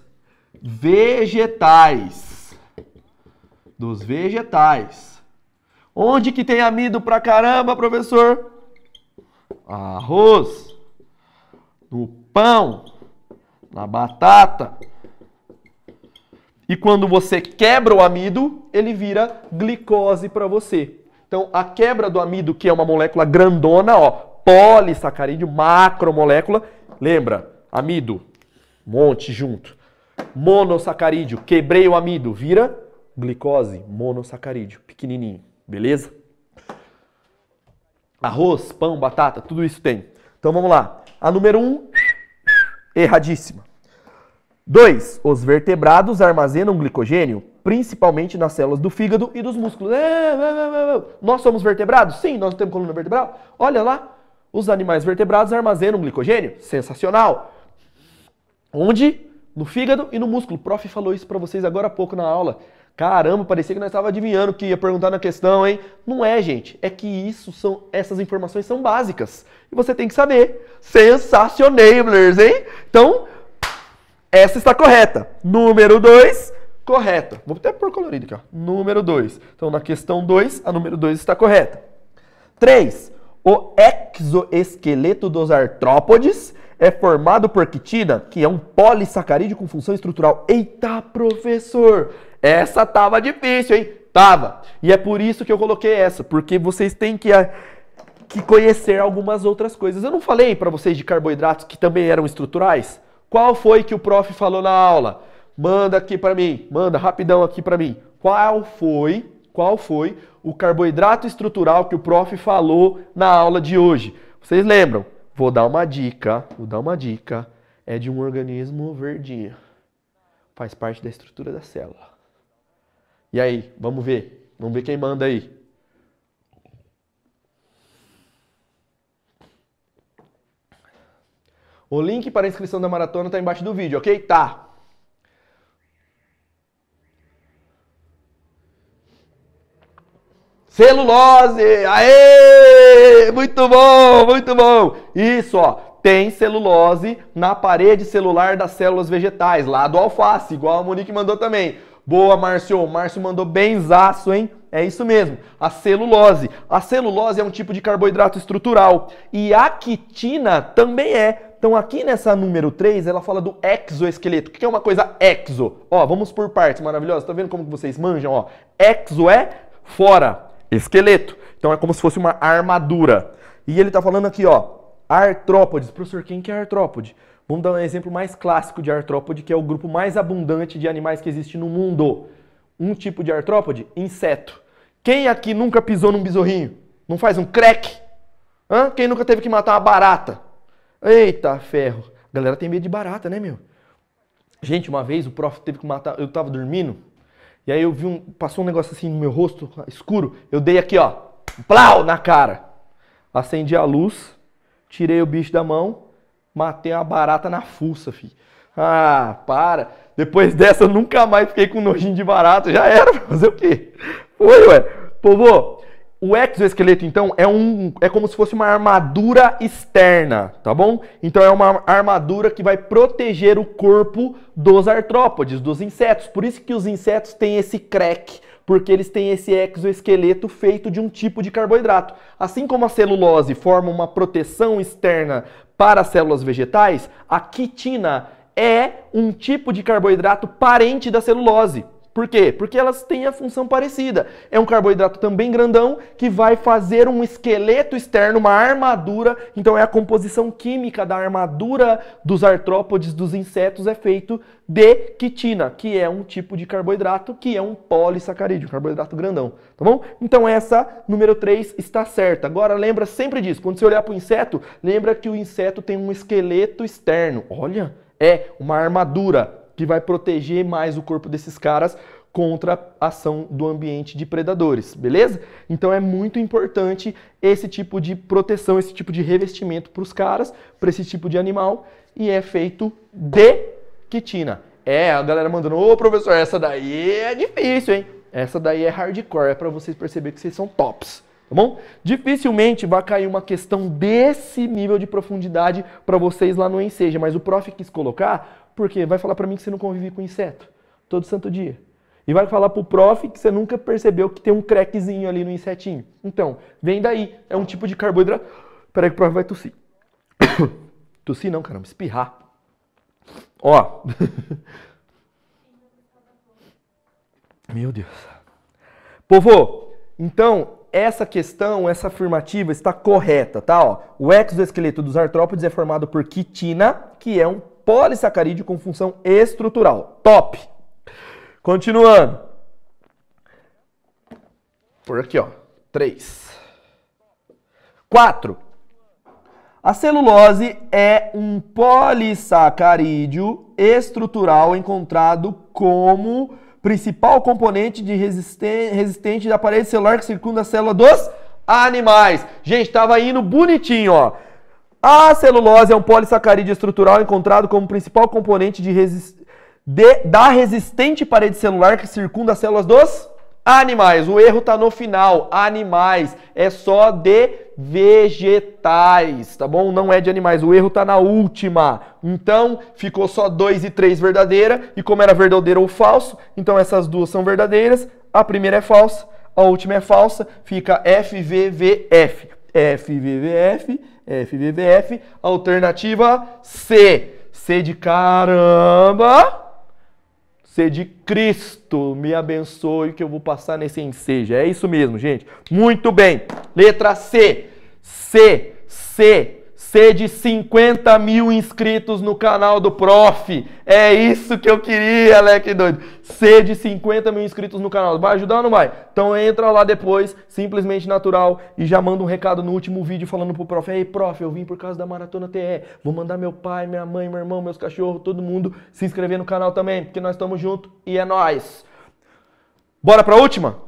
vegetais. Dos vegetais. Onde que tem amido pra caramba, professor? Arroz, no pão, na batata. E quando você quebra o amido, ele vira glicose para você. Então, a quebra do amido, que é uma molécula grandona, ó, polissacarídeo, macromolécula, lembra? Amido, monte junto. Monossacarídeo, quebrei o amido, vira glicose, monossacarídeo, pequenininho, beleza? Arroz, pão, batata, tudo isso tem. Então vamos lá. A número 1, um, erradíssima. 2. Os vertebrados armazenam glicogênio principalmente nas células do fígado e dos músculos. É, é, é, nós somos vertebrados? Sim, nós temos coluna vertebral. Olha lá, os animais vertebrados armazenam glicogênio. Sensacional. Onde? No fígado e no músculo. O prof falou isso para vocês agora há pouco na aula. Caramba, parecia que nós estávamos adivinhando que ia perguntar na questão, hein? Não é, gente. É que isso são, essas informações são básicas. E você tem que saber. Sensacionablers, hein? Então, essa está correta. Número 2, correta. Vou até pôr colorido aqui, ó. Número 2. Então, na questão 2, a número 2 está correta. 3. O exoesqueleto dos artrópodes é formado por quitina, que é um polissacarídeo com função estrutural. Eita, professor! Essa tava difícil, hein? Tava. E é por isso que eu coloquei essa, porque vocês têm que, ah, que conhecer algumas outras coisas. Eu não falei para vocês de carboidratos que também eram estruturais? Qual foi que o prof falou na aula? Manda aqui para mim, manda rapidão aqui para mim. Qual foi, qual foi o carboidrato estrutural que o prof falou na aula de hoje? Vocês lembram? Vou dar uma dica, vou dar uma dica. É de um organismo verdinho. Faz parte da estrutura da célula. E aí, vamos ver. Vamos ver quem manda aí. O link para a inscrição da maratona está embaixo do vídeo, ok? Tá. Celulose! Aê! Muito bom, muito bom! Isso, ó. Tem celulose na parede celular das células vegetais, lá do alface, igual a Monique mandou também. Boa, Márcio. Márcio mandou benzaço, hein? É isso mesmo. A celulose. A celulose é um tipo de carboidrato estrutural. E a quitina também é. Então aqui nessa número 3, ela fala do exoesqueleto. O que é uma coisa exo? Ó, vamos por partes maravilhosas. Tá vendo como vocês manjam? Ó, exo é fora, esqueleto. Então é como se fosse uma armadura. E ele tá falando aqui, ó, artrópodes. Professor, quem que é artrópode? Vamos dar um exemplo mais clássico de artrópode, que é o grupo mais abundante de animais que existe no mundo. Um tipo de artrópode? Inseto. Quem aqui nunca pisou num besorrinho? Não faz um crack? Hã? Quem nunca teve que matar uma barata? Eita ferro. A galera tem medo de barata, né, meu? Gente, uma vez o prof teve que matar. Eu tava dormindo. E aí eu vi um. Passou um negócio assim no meu rosto, escuro. Eu dei aqui, ó. Plau na cara. Acendi a luz, tirei o bicho da mão, matei uma barata na fuça, filho. Ah, para. Depois dessa eu nunca mais fiquei com nojinho de barata. Já era, fazer o quê? Foi, ué. Povo, o exoesqueleto, então, é, um, é como se fosse uma armadura externa, tá bom? Então é uma armadura que vai proteger o corpo dos artrópodes, dos insetos. Por isso que os insetos têm esse crack, porque eles têm esse exoesqueleto feito de um tipo de carboidrato. Assim como a celulose forma uma proteção externa para as células vegetais, a quitina é um tipo de carboidrato parente da celulose. Por quê? Porque elas têm a função parecida. É um carboidrato também grandão que vai fazer um esqueleto externo, uma armadura. Então é a composição química da armadura dos artrópodes, dos insetos, é feito de quitina, que é um tipo de carboidrato, que é um polissacarídeo, um carboidrato grandão, tá bom? Então essa número 3 está certa. Agora lembra sempre disso. Quando você olhar para o inseto, lembra que o inseto tem um esqueleto externo. Olha, é uma armadura que vai proteger mais o corpo desses caras contra a ação do ambiente de predadores, beleza? Então é muito importante esse tipo de proteção, esse tipo de revestimento para os caras, para esse tipo de animal, e é feito de quitina. É, a galera mandando, ô professor, essa daí é difícil, hein? Essa daí é hardcore, é para vocês perceberem que vocês são tops, tá bom? Dificilmente vai cair uma questão desse nível de profundidade para vocês lá no Enseja, mas o prof quis colocar porque vai falar para mim que você não convive com inseto todo santo dia. E vai falar pro prof que você nunca percebeu que tem um crackzinho ali no insetinho. Então, vem daí. É um tipo de carboidrato. Peraí que o prof vai tossir. (coughs) tossir não, caramba, espirrar. Ó. (laughs) Meu Deus. Povo, então, essa questão, essa afirmativa está correta, tá? Ó, o exoesqueleto dos artrópodes é formado por quitina, que é um polissacarídeo com função estrutural. Top! Continuando. Por aqui, ó. 3. 4. A celulose é um polissacarídeo estrutural encontrado como principal componente de resistente da parede celular que circunda a célula dos animais. Gente, tava indo bonitinho, ó. A celulose é um polissacarídeo estrutural encontrado como principal componente de de, da resistente parede celular que circunda as células dos animais. O erro está no final. Animais é só de vegetais, tá bom? Não é de animais. O erro está na última. Então, ficou só 2 e 3 verdadeira. E como era verdadeiro ou falso, então essas duas são verdadeiras. A primeira é falsa, a última é falsa. Fica FVVF. FVVF FVVF. Alternativa C. C de caramba. C de Cristo. Me abençoe que eu vou passar nesse ensejo. É isso mesmo, gente. Muito bem. Letra C. C. C. C de 50 mil inscritos no canal do Prof. É isso que eu queria, Alec doido. C de 50 mil inscritos no canal. Vai ajudar ou não vai? Então entra lá depois, simplesmente natural, e já manda um recado no último vídeo falando pro Prof. Ei, Prof, eu vim por causa da Maratona TE. Vou mandar meu pai, minha mãe, meu irmão, meus cachorros, todo mundo se inscrever no canal também, porque nós estamos juntos e é nós. Bora pra última?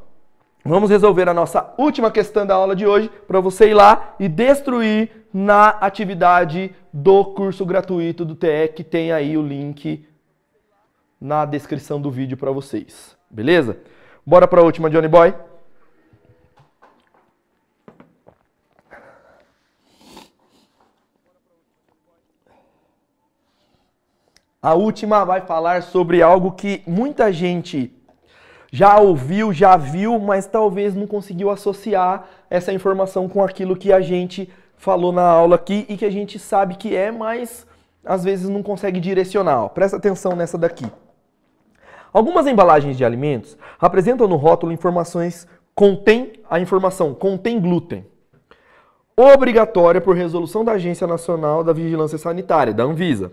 Vamos resolver a nossa última questão da aula de hoje para você ir lá e destruir na atividade do curso gratuito do TE, que tem aí o link na descrição do vídeo para vocês. Beleza? Bora para a última, Johnny Boy? A última vai falar sobre algo que muita gente já ouviu, já viu, mas talvez não conseguiu associar essa informação com aquilo que a gente falou na aula aqui e que a gente sabe que é, mas às vezes não consegue direcionar. Ó. Presta atenção nessa daqui. Algumas embalagens de alimentos apresentam no rótulo informações contém a informação contém glúten. Obrigatória por resolução da Agência Nacional da Vigilância Sanitária, da Anvisa.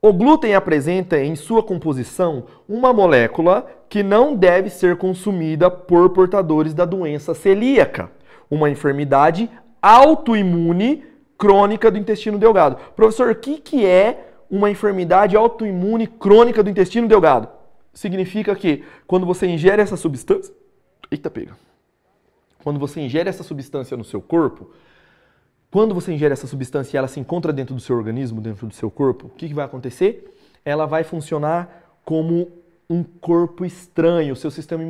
O glúten apresenta em sua composição uma molécula que não deve ser consumida por portadores da doença celíaca, uma enfermidade autoimune crônica do intestino delgado. Professor, o que, que é uma enfermidade autoimune crônica do intestino delgado? Significa que quando você ingere essa substância. Eita, pega. Quando você ingere essa substância no seu corpo, quando você ingere essa substância e ela se encontra dentro do seu organismo, dentro do seu corpo, o que, que vai acontecer? Ela vai funcionar como um corpo estranho. O seu sistema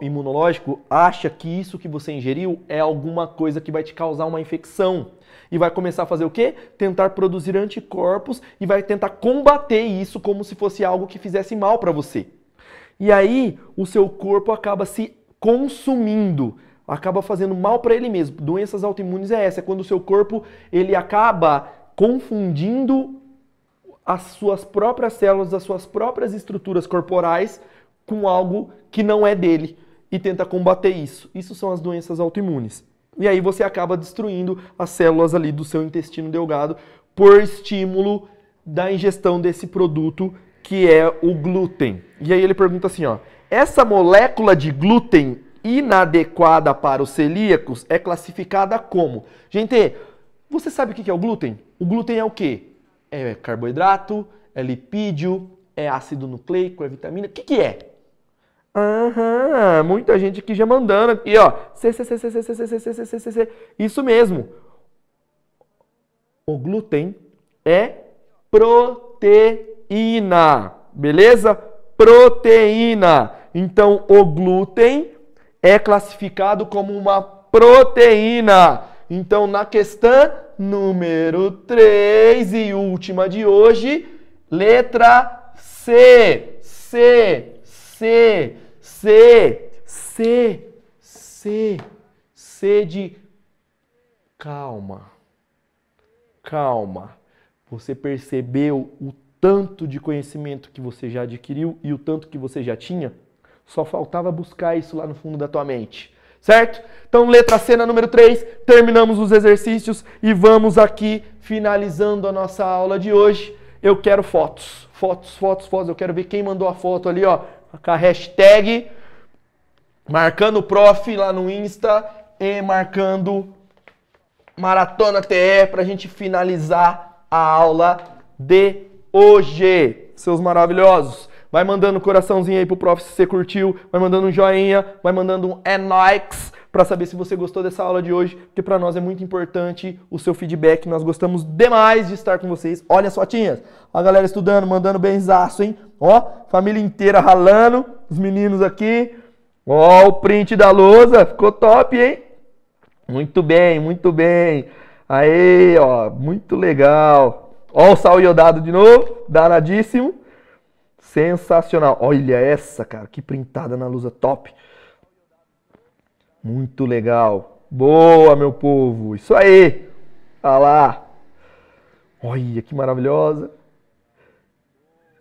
imunológico acha que isso que você ingeriu é alguma coisa que vai te causar uma infecção. E vai começar a fazer o quê? Tentar produzir anticorpos e vai tentar combater isso como se fosse algo que fizesse mal para você. E aí o seu corpo acaba se consumindo acaba fazendo mal para ele mesmo. Doenças autoimunes é essa, é quando o seu corpo ele acaba confundindo as suas próprias células, as suas próprias estruturas corporais com algo que não é dele e tenta combater isso. Isso são as doenças autoimunes. E aí você acaba destruindo as células ali do seu intestino delgado por estímulo da ingestão desse produto que é o glúten. E aí ele pergunta assim, ó: essa molécula de glúten inadequada para os celíacos é classificada como? Gente, você sabe o que é o glúten? O glúten é o quê? É carboidrato, é lipídio, é ácido nucleico, é vitamina. O que, que é? Aham, muita gente aqui já mandando aqui, ó. C, C, C, C, C, C, C, C, C, C, C, C. Isso mesmo. O glúten é proteína, beleza? Proteína. Então, o glúten é classificado como uma proteína. Então, na questão número 3 e última de hoje, letra C. C, C, C, C, C, C de calma. Calma. Você percebeu o tanto de conhecimento que você já adquiriu e o tanto que você já tinha? Só faltava buscar isso lá no fundo da tua mente. Certo? Então, letra C na número 3, terminamos os exercícios e vamos aqui finalizando a nossa aula de hoje. Eu quero fotos. Fotos, fotos, fotos. Eu quero ver quem mandou a foto ali, ó, com a hashtag marcando o prof lá no Insta e marcando Maratona TE para a gente finalizar a aula de hoje. Seus maravilhosos. Vai mandando coraçãozinho aí pro prof se você curtiu, vai mandando um joinha, vai mandando um é nóis para saber se você gostou dessa aula de hoje, porque para nós é muito importante o seu feedback. Nós gostamos demais de estar com vocês. Olha as fotinhas. A galera estudando, mandando benzaço, hein? Ó, família inteira ralando, os meninos aqui. Ó, o print da lousa, ficou top, hein? Muito bem, muito bem. Aí, ó, muito legal. Ó o sal iodado de novo, danadíssimo. Sensacional. Olha essa, cara, que printada na lusa top. Muito legal. Boa, meu povo. Isso aí. Olha lá. Olha que maravilhosa.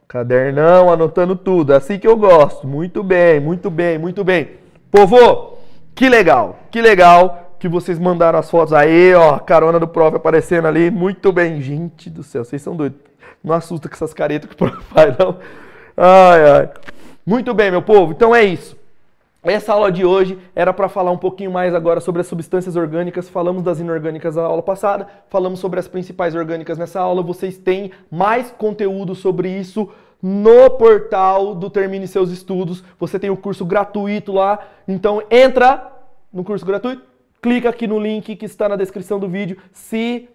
Cadernão, anotando tudo. Assim que eu gosto. Muito bem, muito bem, muito bem. Povo, que legal, que legal que vocês mandaram as fotos aí, ó. Carona do prof aparecendo ali. Muito bem. Gente do céu, vocês são doidos. Não assusta com essas caretas que o prof (laughs) faz, não. Ai, ai. Muito bem, meu povo. Então é isso. Essa aula de hoje era para falar um pouquinho mais agora sobre as substâncias orgânicas. Falamos das inorgânicas na aula passada, falamos sobre as principais orgânicas nessa aula. Vocês têm mais conteúdo sobre isso no portal do Termine Seus Estudos. Você tem o curso gratuito lá. Então entra no curso gratuito, clica aqui no link que está na descrição do vídeo, se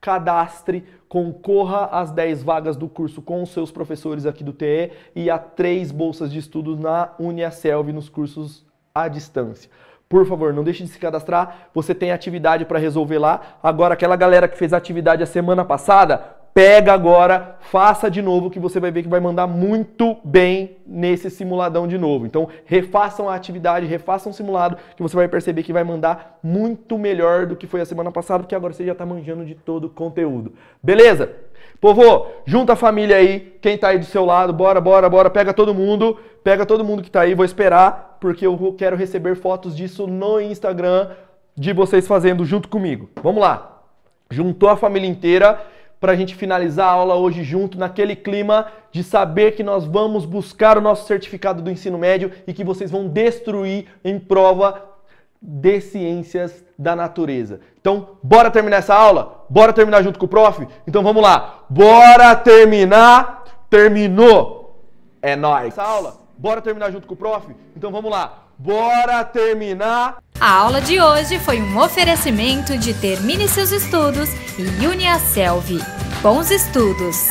cadastre concorra às 10 vagas do curso com os seus professores aqui do TE e a 3 bolsas de estudo na Uniaselv nos cursos à distância. Por favor, não deixe de se cadastrar, você tem atividade para resolver lá. Agora, aquela galera que fez atividade a semana passada, pega agora, faça de novo que você vai ver que vai mandar muito bem nesse simuladão de novo. Então, refaçam a atividade, refaçam o simulado, que você vai perceber que vai mandar muito melhor do que foi a semana passada, porque agora você já está manjando de todo o conteúdo. Beleza? Povo, junta a família aí, quem tá aí do seu lado, bora, bora, bora, pega todo mundo, pega todo mundo que tá aí, vou esperar, porque eu quero receber fotos disso no Instagram de vocês fazendo junto comigo. Vamos lá. Juntou a família inteira para a gente finalizar a aula hoje junto, naquele clima de saber que nós vamos buscar o nosso certificado do ensino médio e que vocês vão destruir em prova de ciências da natureza. Então, bora terminar essa aula? Bora terminar junto com o prof? Então vamos lá. Bora terminar. Terminou. É nóis. Essa aula, bora terminar junto com o prof? Então vamos lá. Bora terminar. A aula de hoje foi um oferecimento de Termine seus estudos e Uniaselv. Bons estudos!